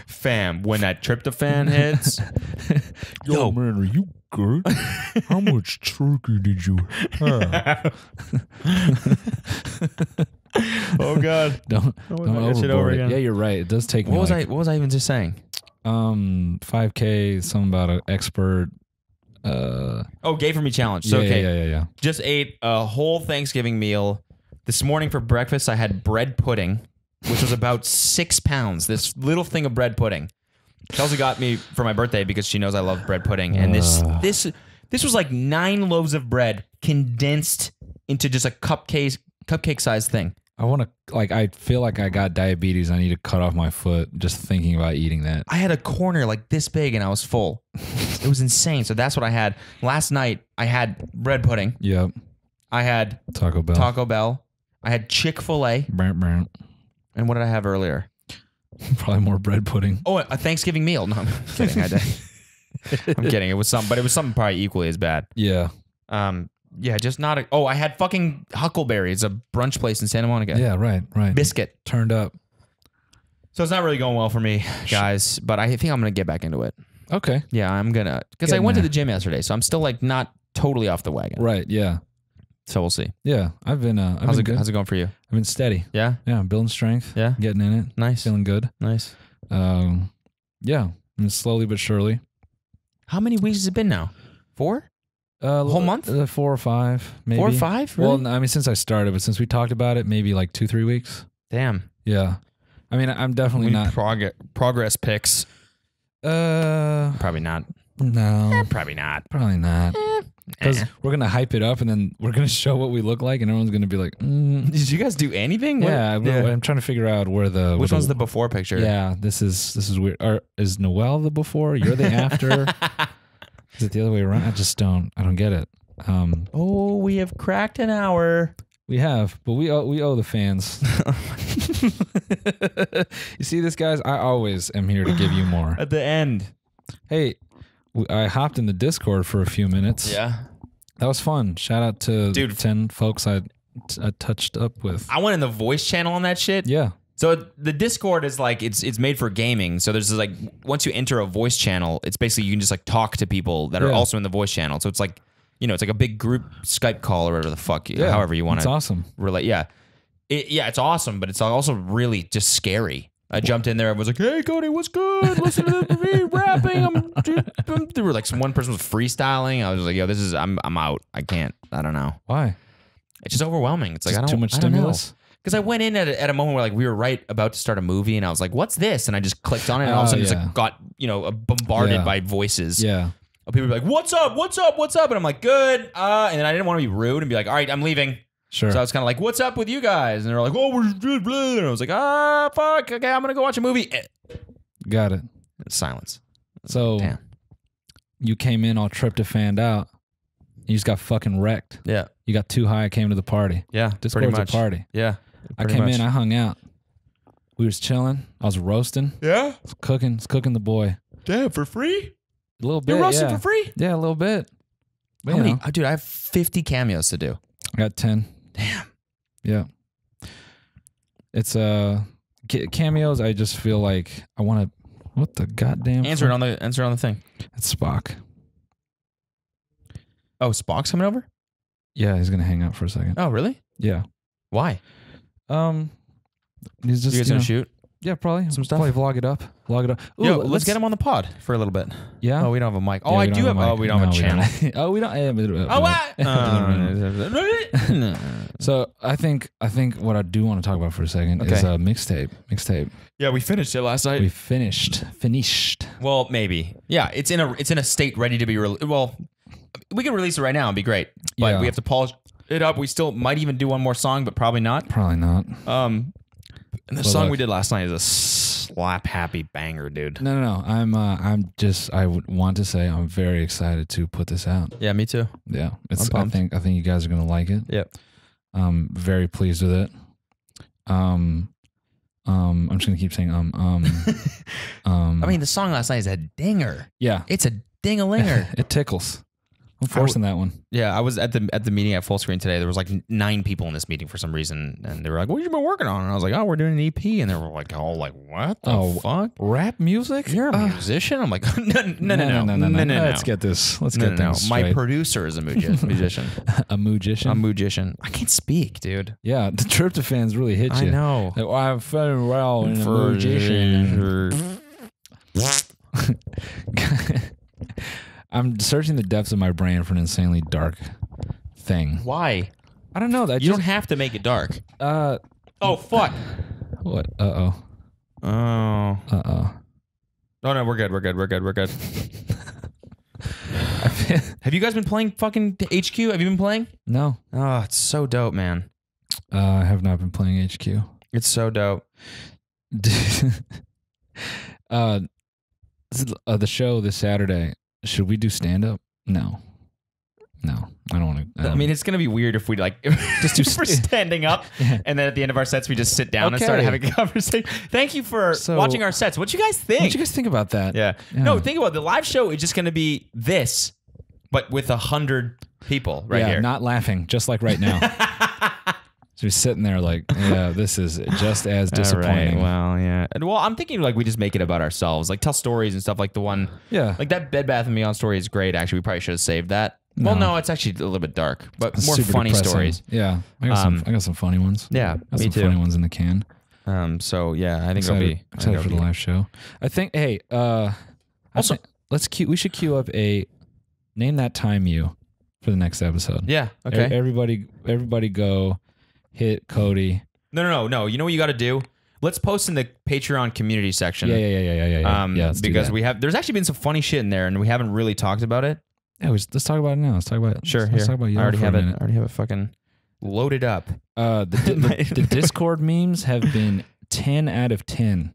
fam. When that tryptophan hits, "Yo, man, are you good? How much turkey did you have?" oh god. Don't Oh, don't I got shit over overboard it. again. Yeah, you're right. It does take me. What was I? What was I even just saying? Um, 5K. Something about an expert. Uh, Oh, gay for me challenge. So yeah, okay, yeah, yeah, yeah. just ate a whole Thanksgiving meal. This morning for breakfast, I had bread pudding, which was about six pounds. This little thing of bread pudding. Kelsey got me for my birthday because she knows I love bread pudding, and this Ugh. this this was like nine loaves of bread condensed into just a cupcake cupcake sized thing. I want to like. I feel like I got diabetes. I need to cut off my foot just thinking about eating that. I had a corner like this big, and I was full. it was insane. So that's what I had last night. I had bread pudding. Yep. I had Taco Bell. Taco Bell. I had Chick Fil A, Brant, brant. and what did I have earlier? Probably more bread pudding. Oh, a Thanksgiving meal. No, I'm kidding. I did. I'm kidding. It was something, but it was something probably equally as bad. Yeah. Um, yeah, just not. A, oh, I had fucking Huckleberries, a brunch place in Santa Monica. Yeah. Right. Right. Biscuit. Turned up. So it's not really going well for me, guys. But I think I'm gonna get back into it. Okay. Yeah, I'm gonna because I went to the gym yesterday, so I'm still like not totally off the wagon. Right. Yeah. So we'll see. Yeah. I've been. Uh, I've How's been it? good. How's it going for you? I've been steady. Yeah, Yeah. Building strength. yeah, Getting in it. nice, Feeling good. nice. Um. Yeah. And slowly but surely. How many weeks has it been now? Four, Uh, Whole month? Uh, four or five. Maybe. four or five? Well, I mean, since I started, but since we talked about it, maybe like two, three weeks. damn. Yeah. I mean, I'm definitely not. progress progress pics. Uh, Probably not. no, Probably not. probably not. Because Eh. we're gonna hype it up, and then we're gonna show what we look like, and everyone's gonna be like, mm. Did you guys do anything? What- "Yeah." I'm, trying to figure out where the Which where one's the before picture? Yeah, this is this is weird. Or is Noel the before? You're the after. is it the other way around? I just don't. I don't get it. Um, Oh, we have cracked an hour. we have, but we owe, we owe the fans. you see this, guys? I always am here to give you more. At the end. Hey, I hopped in the Discord for a few minutes. Yeah. That was fun. Shout out to Dude. 10 folks I, I touched up with. I went in the voice channel on that shit. Yeah. So the Discord is like it's it's made for gaming. So there's like once you enter a voice channel, it's basically you can just like talk to people that are also in the voice channel. So it's like you know, it's like a big group Skype call or whatever the fuck, Yeah. however you want to. It's awesome. relate. Yeah, it, yeah, it's awesome, but it's also really just scary. I jumped in there and was like, "Hey, Cody, what's good? Listen to me rapping." I'm, I'm, there were like some one person was freestyling. I was like, "Yo, this is I'm I'm out. I can't. I don't know. Why? It's just overwhelming. It's like Just I don't too much I don't know. stimulus? Because I went in at a, at a moment where like we were right about to start a movie, and I was like, "What's this?" And I just clicked on it, and all of a Oh, sudden, it's yeah. like got you know bombarded Yeah. by voices. Yeah. Of people be like, "What's up? What's up? What's up?" And I'm like, "Good." Uh, and then I didn't want to be rude and be like, "All right, I'm leaving." Sure. So I was kind of like, "What's up with you guys?" And they're like, "Oh, we're blah, blah." And I was like, "Ah, fuck. Okay, I'm gonna go watch a movie." Eh. Got it. Silence. So Damn. you came in all tryptophaned out. You just got fucking wrecked. Yeah. You got too high. I came to the party. Yeah. Discord's pretty much. a party. Yeah. I came much. in. I hung out. We was chilling. I was roasting. yeah. I was cooking. I was cooking the boy. Damn, for free? A little bit. You're roasting yeah. for free? Yeah, a little bit. But, How many? know, oh, dude, I have 50 cameos to do. I got ten. Damn. Yeah. It's uh cameos. I just feel like I want to. What the goddamn? Answer it on the answer on the thing. It's Spock. Oh, Spock's coming over? Yeah, he's gonna hang out for a second. Oh, really? Yeah. Why? Um. He's just you guys you gonna know- shoot? Yeah, probably some stuff? Probably vlog it up. Vlog it up. Ooh, Yo, let's, get him on the pod for a little bit. Yeah. Oh, we don't have a mic. Oh, Yeah, I do have. a Oh, we don't have a channel. oh, we don't. Oh, what? Uh, So I think I think what I do want to talk about for a second is a uh, mixtape. Mixtape. yeah, we finished it last night. We finished. Finished. well, maybe. Yeah, it's in a it's in a state ready to be released. Well, we can release it right now and be great, but Yeah. we have to polish it up. We still might even do one more song, but probably not. Probably not. Um, and the Well, song look. we did last night is a slap happy banger, dude. No, no, no. I'm uh, I'm just I would want to say I'm very excited to put this out. Yeah, me too. Yeah, it's. I pumped. think I think you guys are gonna like it. Yep. Um, very pleased with it. Um, um, I'm just gonna keep saying um um um. I mean, the song last night is a dinger. yeah, It's a ding-a-linger. it tickles. I'm forcing that one. yeah, I was at the at the meeting at Fullscreen today. There was like nine people in this meeting for some reason, and they were like, "What have you been working on?" And I was like, "Oh, we're doing an EP," and they were like, "Oh, like what the Oh, fuck? Rap music? You're a Uh, musician?" I'm like, "No, no, no, no, no, no, no, no, Let's get this. Let's no, get no, no. My producer is a musician. a magician. a magician. I can't speak, dude. yeah, the tryptophans really hit you. I know. Like, well, I'm feeling well in a magician. I'm searching the depths of my brain for an insanely dark thing. Why? I don't know. That You just don't have to make it dark. uh Oh fuck. what? Uh oh. Oh. Uh oh. No, no, we're good. We're good. We're good. We're good. Have you guys been playing fucking HQ? Have you been playing? no, Oh, it's so dope, man. uh, I have not been playing HQ. It's so dope. uh, uh, the show this Saturday. Should we do stand up? No, no. I don't want to. I mean, it's gonna be weird if we like just do we're standing up, Yeah. and then at the end of our sets we just sit down and start having a conversation. Thank you for So- watching our sets. What do you guys think? what do you guys think about that? yeah. Yeah. No, think about it. the live show is just gonna be this, but with a hundred people right yeah, here. not laughing, just like right now. so you're sitting there like, yeah, this is just as disappointing. Right, well, yeah. And, well, I'm thinking like we just make it about ourselves, like tell stories and stuff. Like the one, Yeah, like that Bed Bath and Beyond story is great. Actually, we probably should have saved that. Well, No. no, it's actually a little bit dark, but more funny depressing. stories. Yeah, I got Um, some. I got some funny ones. Yeah, got me some too. funny ones in the can. Um, so yeah, I think Excited, it'll be excited for the live show. I think. Hey, uh, I Also- think- let's cue. We should queue up a name that time you for the next episode. Yeah. Okay. Everybody, everybody, go hit Cody. No, no, no, no. You know what you got to do? Let's post in the Patreon community section. Yeah, yeah, yeah, yeah, yeah, yeah. Um, yeah let's because we have there's actually been some funny shit in there, and we haven't really talked about it. yeah, we- let's talk about it now. Let's talk about it. Sure, Let's, here. let's talk about I already have it. I already have it fucking loaded up. Uh, the, the, the Discord memes have been 10 out of 10.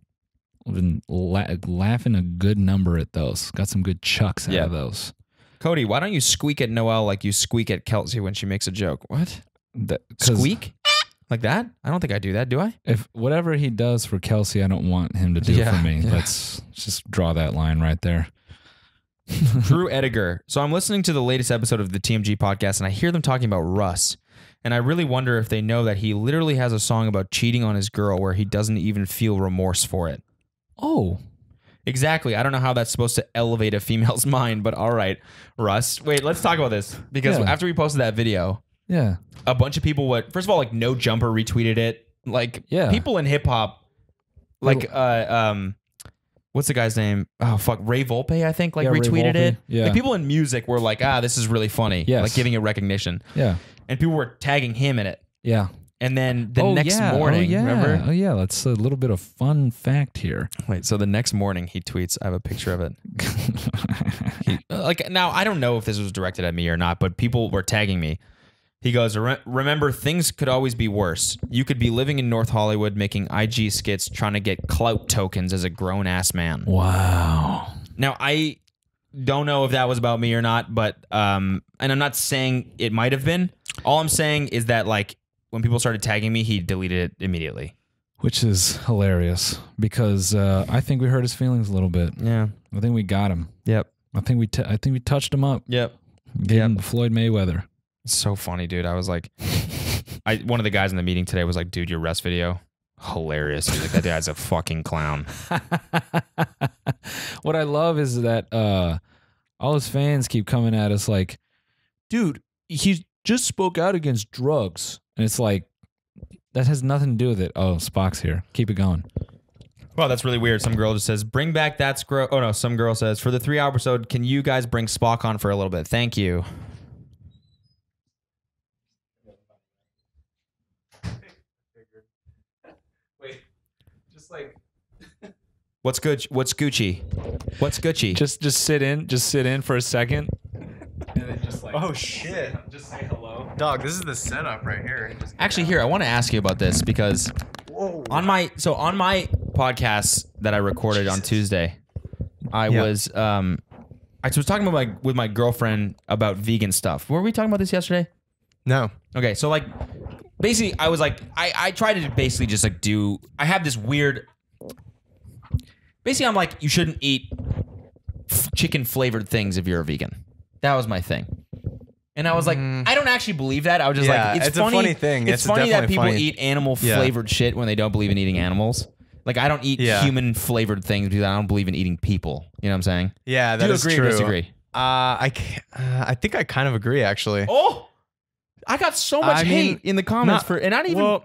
I've been la- laughing a good number at those. Got some good chucks out Yeah. of those. Cody, why don't you squeak at Noel like you squeak at Kelsey when she makes a joke? What? 'cause Squeak? Like that? I don't think I do that, do I? If whatever he does for Kelsey, I don't want him to do Yeah, for me. yeah. Let's just draw that line right there. Drew Ediger. So I'm listening to the latest episode of the TMG podcast and I hear them talking about Russ. And I really wonder if they know that he literally has a song about cheating on his girl where he doesn't even feel remorse for it. Oh, Exactly. I don't know how that's supposed to elevate a female's mind, but all right, Russ. Wait, let's talk about this because Yeah. after we posted that video, yeah. a bunch of people would first of all like no jumper retweeted it. Like Yeah. people in hip hop, like uh um, what's the guy's name? Oh fuck, Ray Volpe, I think like Yeah, Ray retweeted Volpe. it. Yeah. Like people in music were like, ah, this is really funny. Yes. Like giving it recognition, Yeah. and people were tagging him in it. Yeah. And then the oh, next yeah. morning, oh, yeah. remember? Oh, yeah. That's a little bit of fun fact here. Wait, so the next morning he tweets, I have a picture of it. He- like now I don't know if this was directed at me or not, but people were tagging me. He goes, "Remember, things could always be worse. You could be living in North Hollywood making IG skits, trying to get clout tokens as a grown ass man." wow. Now I don't know if that was about me or not, but um, and I'm not saying it might have been. All I'm saying is that like when people started tagging me, he deleted it immediately. Which is hilarious because uh, I think we hurt his feelings a little bit. Yeah. I think we got him. Yep. I think we t- I think we touched him up. Yep. Gave Yep. him the Floyd Mayweather. So funny, dude. I was like, I one of the guys in the meeting today was like, "Dude, your Russ video, hilarious." He's like, "That guy's a fucking clown." what I love is that uh, all his fans keep coming at us like, dude, he just spoke out against drugs. And it's like, that has nothing to do with it. Oh, Spock's here. Keep it going. Well, that's really weird. Some girl just says, "Bring back that's gross." Oh no, some girl says, "For the three hour episode, can you guys bring Spock on for a little bit? Thank you." Wait, just like, What's good? What's Gucci? What's Gucci? just just sit in, just sit in for a second. And then just like, Oh shit. just say hello. Dog, this is the setup right here. Actually, here I want to ask you about this because on my so on my podcast, that I recorded on Tuesday. I Yeah. was um, I was talking about my with my girlfriend about vegan stuff. Were we talking about this yesterday? No. Okay, so like basically I was like I I tried to basically just like do I have this weird Basically I'm like you shouldn't eat f- chicken flavored things if you're a vegan. That was my thing. And I was like, I don't actually believe that. I was just Mm. Yeah, like, it's, it's a funny. funny thing. It's, It's funny that people funny. eat animal Yeah. flavored shit when they don't believe in eating animals. Like I don't eat Yeah. human flavored things because I don't believe in eating people. You know what I'm saying? Yeah, Do you is agree true. or disagree? Uh, I uh, I think I kind of agree actually. Oh, I got so much I hate mean, in the comments not- for, and I didn't even. Well,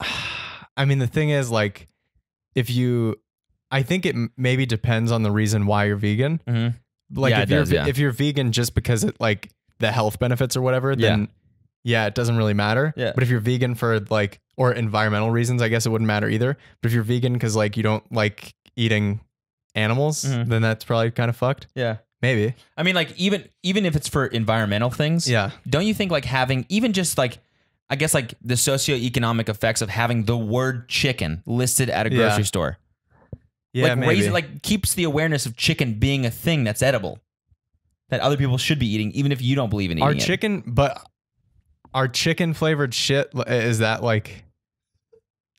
I mean, the thing is, like, if you, I think it maybe depends on the reason why you're vegan. Mhm. Like, Yeah, if you're does, yeah. if you're vegan just because it like the health benefits or whatever, then yeah, it doesn't really matter. Yeah. But if you're vegan for like or environmental reasons, I guess it wouldn't matter either. But if you're vegan because like you don't like eating animals, Mhm. then that's probably kind of fucked. yeah. Maybe. I mean, like even even if it's for environmental things, Yeah. Don't you think like having even just like I guess like the socioeconomic effects of having the word chicken listed at a Yeah. grocery store, Yeah. like maybe. like keeps the awareness of chicken being a thing that's edible, that other people should be eating, even if you don't believe in eating our it. chicken, but our chicken flavored shit is that like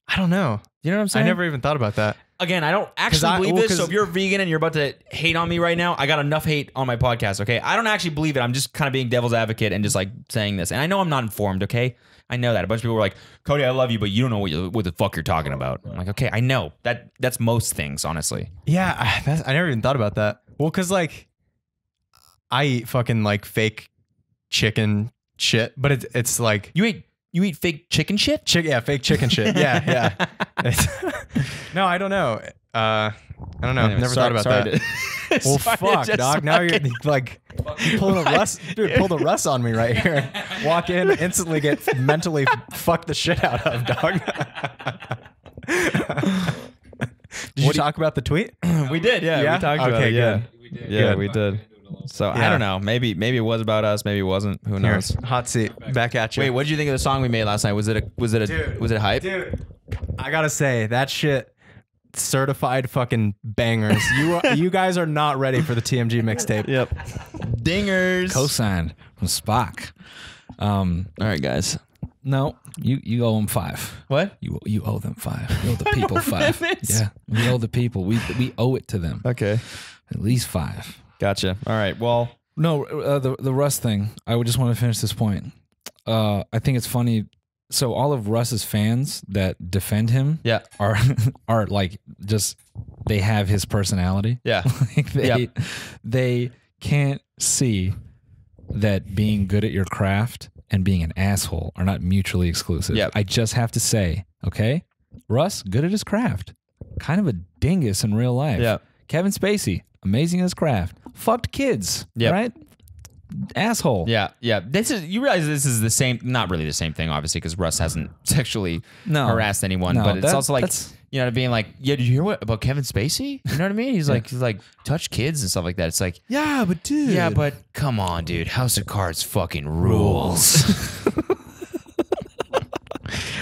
I don't know. You know what I'm saying? I never even thought about that. Again, I don't actually I- believe well, this. So if you're vegan and you're about to hate on me right now, I got enough hate on my podcast. Okay, I don't actually believe it. I'm just kind of being devil's advocate and just like saying this. And I know I'm not informed. Okay, I know that a bunch of people were like, "Cody, I love you, but you don't know what, you, what the fuck you're talking about." I'm like, okay, I know that. That's most things, honestly. Yeah, I, that's, I never even thought about that. Well, cause like I eat fucking like fake chicken shit, but it's it's like You eat you eat fake chicken shit. chick yeah, fake chicken shit. Yeah, yeah. No, I don't know. Uh, I don't know. Anyway, never sorry- thought about sorry that. to- well, fuck, just dog. Now you're like you pulling a Russ, dude. Pull the Russ on me right here. Walk in, instantly get mentally fucked the shit out of, dog. Did you talk about the tweet? we did, yeah. Yeah? We talked about Okay, it. Yeah, good. yeah, Good. we did. So I Yeah. don't know. Maybe maybe it was about us. Maybe it wasn't. Who Here, knows? hot seat. Back at you. Wait, what did you think of the song we made last night? Was it a was it a Dude. was it hype? dude. I gotta say that shit, certified fucking bangers. You are, you guys are not ready for the TMG mixtape. Yep. Dingers. Co-signed from Spock. Um, All right, guys. no, you you owe them five. What? You you owe them five. You owe the people five. minutes. Yeah, we owe the people. We we owe it to them. Okay. At least five. Gotcha. All right. Well, No, uh, the the Russ thing. I would just want to finish this point. Uh, I think it's funny. So all of Russ's fans that defend him yeah. are are like just they have his personality. Yeah. like they Yep. they can't see that being good at your craft and being an asshole are not mutually exclusive. Yep. I just have to say, okay, Russ, good at his craft, kind of a dingus in real life. Yep. Kevin Spacey, amazing at his craft, fucked kids. Yep. Right. Asshole. Yeah. Yeah. This is you realize this is the same not really the same thing, obviously, because Russ hasn't sexually No. harassed anyone. No, but it's that- also like you know, being like, yeah, did you hear what about Kevin Spacey? You know what I mean? He's like he's like touch kids and stuff like that. It's like Yeah, but dude. Yeah, but come on, dude. House of Cards fucking rules.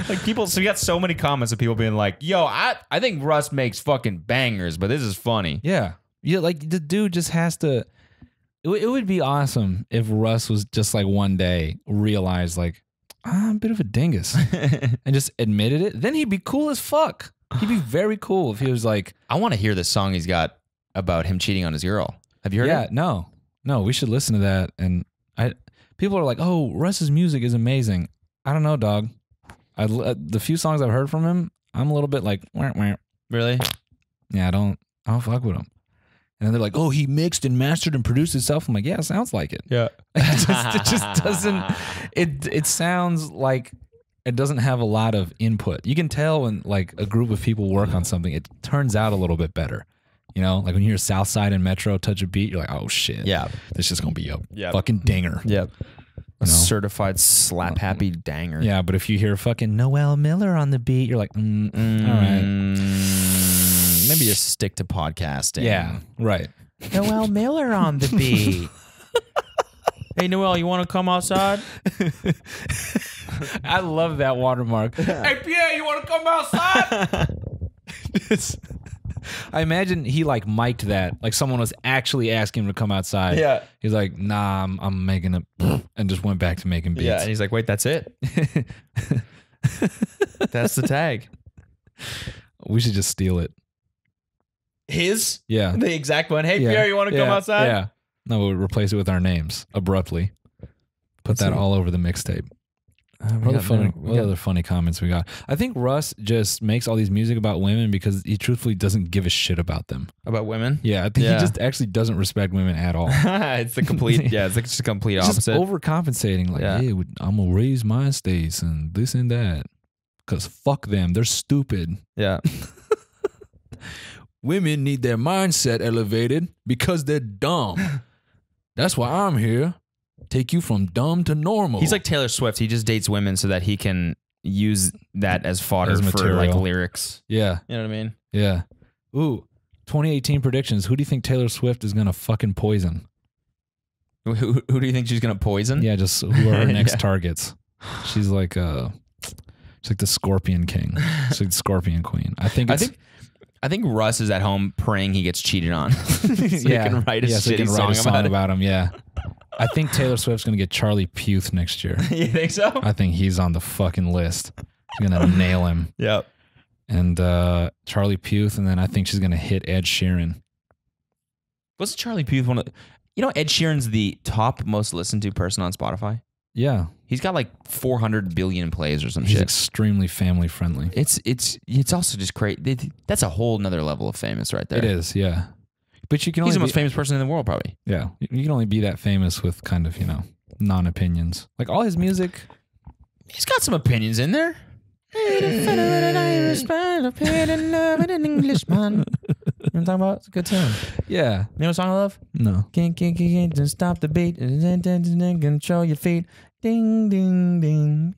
like people, so we got so many comments of people being like, "Yo, I I think Russ makes fucking bangers, but this is funny." Yeah. Yeah, like the dude just has to. It, w- it would be awesome if Russ was just like one day realized like "Ah, I'm a bit of a dingus and just admitted it. Then he'd be cool as fuck. He'd be very cool if he was like, I want to hear this song he's got about him cheating on his girl. Have you heard yeah, it? no, no, we should listen to that. And I, people are like, oh, Russ's music is amazing. I don't know, dog. I uh, the few songs I've heard from him, I'm a little bit like, wah, wah. Really? yeah, I don't, I don't fuck with him. And they're like, oh, he mixed and mastered and produced himself. I'm like, yeah, it sounds like it. Yeah. it, just, it just doesn't. It it sounds like it doesn't have a lot of input. You can tell when like a group of people work on something, it turns out a little bit better. You know, like when you hear Southside and Metro touch a beat, you're like, oh shit, Yeah. this is gonna be a Yeah. fucking dinger. Yep. A know? certified slap happy danger. Yeah, but if you hear fucking Noel Miller on the beat, you're like, mm, all right, Maybe just stick to podcasting. yeah, right. Noel Miller on the beat. hey Noel, you want to come outside? I love that watermark. Hey, Pierre, you want to come outside? It's- I imagine he like mic'd that. Like someone was actually asking him to come outside. Yeah. He's like, nah, I'm, I'm making it, and just went back to making beats. Yeah, and he's like, wait, that's it. that's the tag. we should just steal it. His Yeah. the exact one. Hey yeah. Pierre, you want to come outside? Yeah. No, we'll replace it with our names abruptly. Put that see. all over the mixtape. Uh, What, other funny, what other funny comments we got? I think Russ just makes all these music about women because he truthfully doesn't give a shit about them. about women. Yeah, I think Yeah. he just actually doesn't respect women at all. it's the complete. Yeah, it's like just the complete just opposite. overcompensating. Like, Yeah. hey, I'm gonna raise my states and this and that. Cause fuck them, they're stupid. yeah, Women need their mindset elevated because they're dumb. That's why I'm here. Take you from dumb to normal. he's like Taylor Swift. He just dates women so that he can use that as fodder As for like lyrics. yeah, You know what I mean? yeah. Ooh, 2018 predictions. Who do you think Taylor Swift is gonna fucking poison? Who, who, who do you think she's gonna poison? Yeah, just who are her next Yeah. targets? She's like uh, she's like the Scorpion King. She's like the Scorpion Queen. I think. I It's, think. I think Russ is at home praying he gets cheated on. so he can write a yeah, so shitty can write song, a song about, about him. Yeah, I think Taylor Swift's gonna get Charlie Puth next year. you think so? I think he's on the fucking list. She's gonna nail him, Yep. and uh, Charlie Puth, and then I think she's gonna hit Ed Sheeran. Wasn't Charlie Puth one of? You know, Ed Sheeran's the top most listened to person on Spotify. Yeah, He's got like 400 billion plays or some he's shit. extremely family friendly. It's it's it's also just crazy. That's a whole nother level of famous right there. It is, yeah. But you can only He's the be, most famous person in the world, probably. yeah. You can only be that famous with kind of you know non opinions. Like all his music. He's got some opinions in there. Englishman. You know what I'm talking about? It's a good tune. Yeah. You know what song I love? No. Can't, can't, can't, can't stop the beat. Control your feet. Ding, ding, ding.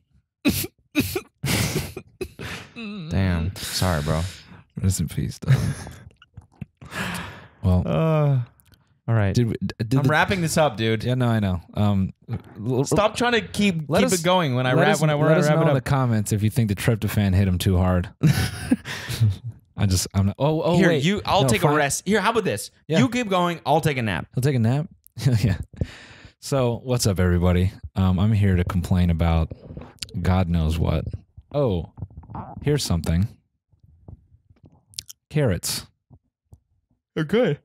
Damn. Sorry, bro. Rest in peace, dog. well, Uh, all right. did we, did I'm the, wrapping this up, dude. Yeah, no, I know. Um, l- Stop trying to keep Let keep us- it going when I let wrap us, when I, let when I us wrap know it in the comments if you think the tryptophan hit him too hard. I just I'm not. Oh, oh Here, wait. you. I'll No, take fine. a rest. Here, how about this? Yeah. You keep going. I'll take a nap. I'll take a nap. yeah. So what's up, everybody? Um, I'm here to complain about God knows what. Oh, here's something. Carrots. They're good.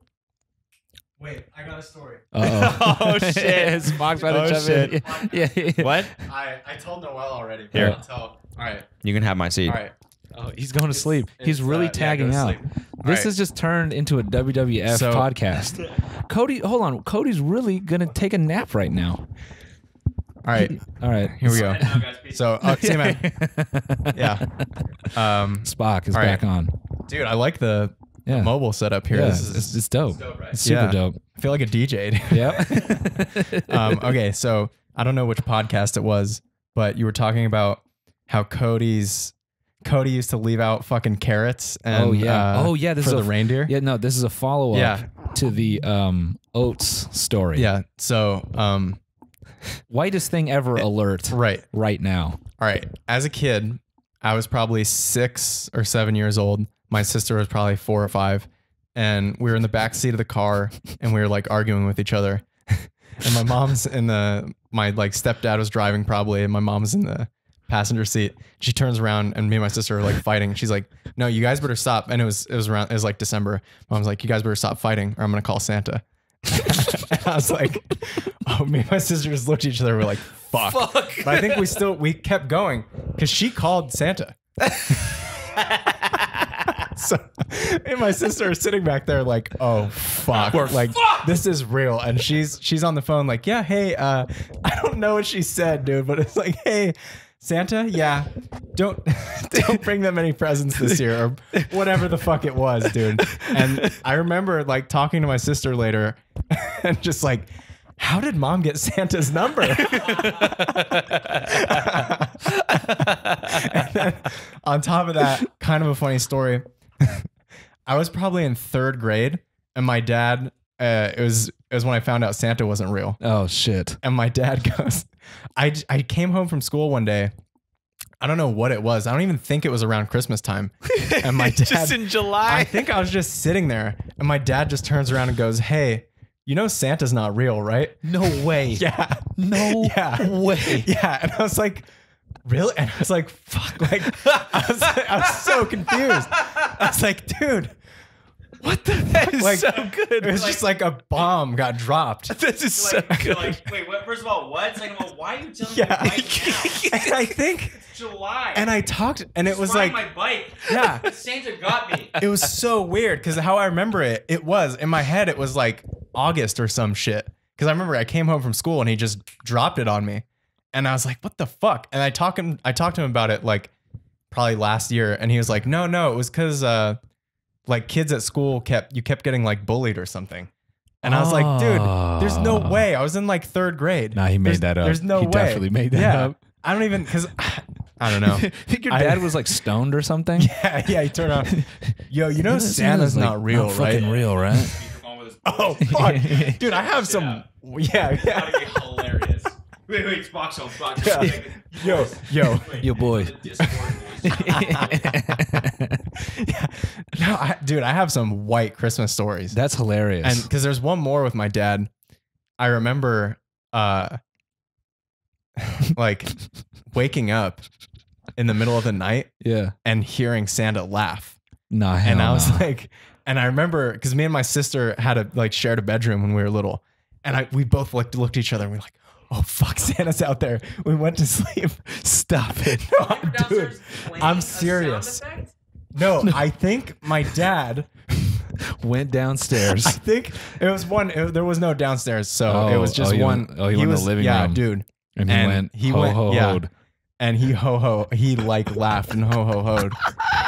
Wait, I got a story. Uh-oh. Oh, shit. Spock's about to Oh, jump in. Yeah, yeah, yeah. What? I, I told Noel already. Here. I'll tell- All right. You can have my seat. All right. Oh, he's going to sleep. He's really uh, tagging go to out. This right. has just turned into a WWF So- podcast. Cody, hold on. Cody's really gonna take a nap right now. All right. All right, Here we go. So, uh, see, man. Yeah. Um, Spock is All right. back on. dude, I like the Yeah, mobile setup here. yeah, This is, it's, it's dope. dope, right? It's super Yeah. dope. I feel like a DJ. dude. Yep. um, okay, so I don't know which podcast it was, but you were talking about how Cody's Cody used to leave out fucking carrots. And, oh yeah. uh, oh yeah. This for is the a, reindeer. Yeah, no, this is a follow up Yeah. to the um oats story. Yeah. So, um, Whitest thing ever alert right. right now. All right. As a kid, I was probably six or seven years old. My sister was probably four or five. And we were in the back seat of the car and we were like arguing with each other. and my mom's in the, my like stepdad was driving probably, and my mom's in the passenger seat. She turns around and me and my sister are like fighting. She's like, no, you guys better stop. And it was, it was around, it was like December. Mom's like, you guys better stop fighting or I'm going to call Santa. and I was like, oh, me and my sister just looked at each other. We're like, fuck. But I think we still we kept going because she called Santa. so and my sister is sitting back there like, oh fuck, like this is real. And she's she's on the phone like, yeah, hey, uh, I don't know what she said, dude, but it's like, hey. Santa, yeah, don't don't bring them any presents this year or whatever the fuck it was, dude. And I remember like talking to my sister later, and just like, how did mom get Santa's number? On top of that, kind of a funny story. I was probably in third grade, and my dad. Uh, it was it was when I found out Santa wasn't real, Oh shit. and my dad goes, I I came home from school one day, I don't know what it was. I don't even think it was around Christmas time. And my dad Just in July. I think I was just sitting there and my dad just turns around and goes, "Hey, you know Santa's not real, right?" no way. Yeah. No Yeah. way. Yeah, and I was like, "Really?" And I was like, "Fuck!" Like, I was, I was so confused. I was like, "Dude, what the That is like, so good. It was just like a bomb got dropped. this is so good. wait, what, first of all, what? Second of all, why are you telling me? Yeah, and I think, July. and I talked, and it was like, my bike. yeah, Santa got me. it was so weird because how I remember it, it was in my head, it was like August or some shit. Because I remember I came home from school and he just dropped it on me, and I was like, "What the fuck?" And I talked him, I talked to him about it like probably last year, and he was like, "No, no, it was because uh, like kids at school kept you kept getting like bullied or something." And I was like, "Dude, there's no Oh. way." I was in like third grade. Nah, he made There's- that up. There's no He way. definitely made that yeah. up. I don't even because I don't know. I think your I- dad was like stoned or something? yeah, yeah. He turned on. Yo, you know Santa's like, not real, right? Fucking real, right? Oh fuck, dude! I have some. Yeah, yeah. hilarious. Wait, wait, Spock's on, Spock's Yeah. Yo, yo. Yo, boy. Yeah. No, I, dude, I have some white Christmas stories. That's hilarious. and because there's one more with my dad. I remember, uh, like waking up in the middle of the night yeah. and hearing Santa laugh. Nah, and I was no. like, and I remember because me and my sister had a like shared a bedroom when we were little, and I we both looked looked at each other and we are like, oh fuck, Santa's out there. We went to sleep. Stop it, no, dude. I'm serious. No, I think my dad. went downstairs. I think it was one. It, there was no downstairs, so it Oh, was just oh, he one. went- oh, he went in the was, living yeah, room. dude. and he and went, he ho, went- ho, yeah. hoed. And he ho ho. He like laughed and ho ho hoed,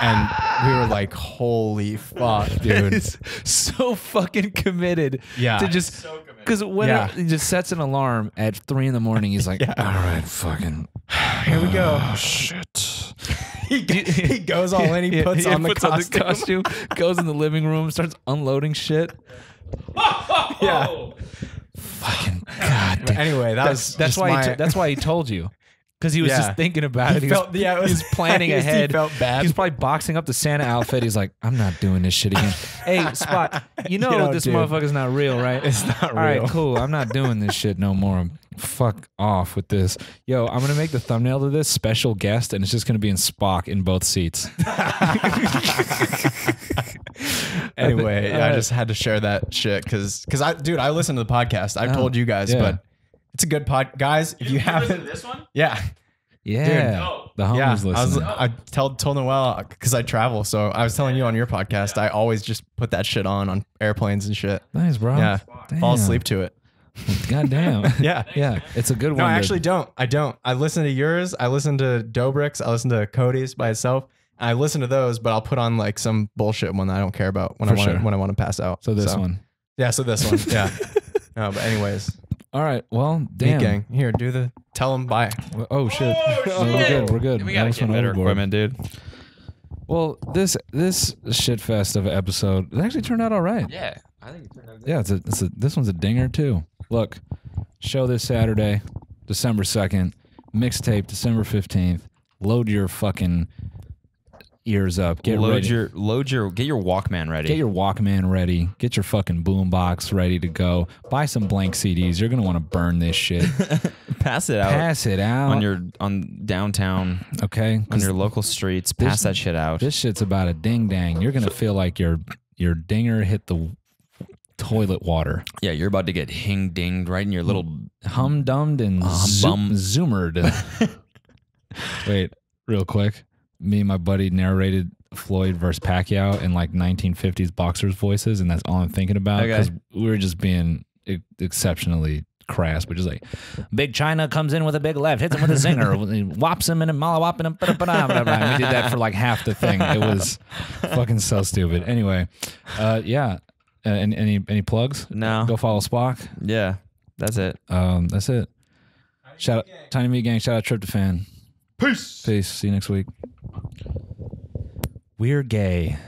and we were like, holy fuck, dude. So fucking committed Yeah. to just because when Yeah. he just sets an alarm at three in the morning, he's like, Yeah. "All right, fucking Here we go. oh, shit." He, he goes all in. He Yeah, puts yeah, on the puts costume. costume, goes in the living room, starts unloading shit. Yeah. Fucking god. damn. Anyway, that That's was that's why my, he t- that's why he told you. Because he was Yeah. just thinking about He it. He felt- was, yeah, it was- he was planning he ahead. felt bad. He's probably boxing up the Santa outfit. He's like, I'm not doing this shit again. hey, Spot, you know, know, this motherfucker's not real, right? It's not All real. All right, cool. I'm not doing this shit no more. Fuck off with this. Yo, I'm gonna make the thumbnail to this special guest, and it's just gonna be in Spock in both seats. anyway, yeah, I uh, just had to share that shit because because I dude, I listen to the podcast. I Oh, told you guys, yeah. but it's a good pod, guys. If you, haven't, this one? yeah, Yeah, Dude, no. the homies yeah. I was listening. I told told Noel uh, because I travel, so I was telling you on your podcast. I always just put that shit on on airplanes and shit. nice, bro. Yeah, fall asleep to it. God damn. Yeah. yeah. It's a good No, one. I actually don't. I don't. I listen to yours. I listen to Dobrik's. I listen to Cody's by itself. I listen to those, but I'll put on like some bullshit one that I don't care about when For I want sure. when I want to pass out. So this one. Yeah. So this one. Yeah. no, but anyways, All right. Well, Meat gang. Here, do the tell them bye. Oh shit. Oh, no, we're good. We're good. We That gotta was get better overboard. equipment, dude. Well, this this shit fest of an episode it actually turned out all right. Yeah, I think it turned out good. Yeah, it's a, it's a this one's a dinger too. Look, show this Saturday, December second, mixtape December fifteenth. Load your fucking ears up. Get load ready. your load your get your Walkman ready. Get your Walkman ready. Get your fucking boombox ready to go. Buy some blank CDs. You're gonna want to burn this shit. pass it out Pass it out on your on downtown okay. on your local streets. this- Pass that shit out. This shit's about a ding dang. You're gonna feel like your your dinger hit the toilet water. yeah, you're about to get hing dinged right in your little. Humdummed and Uh, zo- bum. zoomered. Wait, real quick. Me and my buddy narrated Floyd versus Pacquiao in like 1950s boxers voices, and that's all I'm thinking about Okay. because we were just being exceptionally crass, but just like Big China comes in with a big left, hits him with a zinger, he whops him and a mala whopping him. And we did that for like half the thing. It was fucking so stupid. Anyway, uh, yeah. Uh, any, any any plugs? No. Go follow Spock. Yeah, that's it. Um, that's it. Shout out Tiny Meat Gang. Shout out Tryptophan. Peace. Peace. See you next week. We're gay.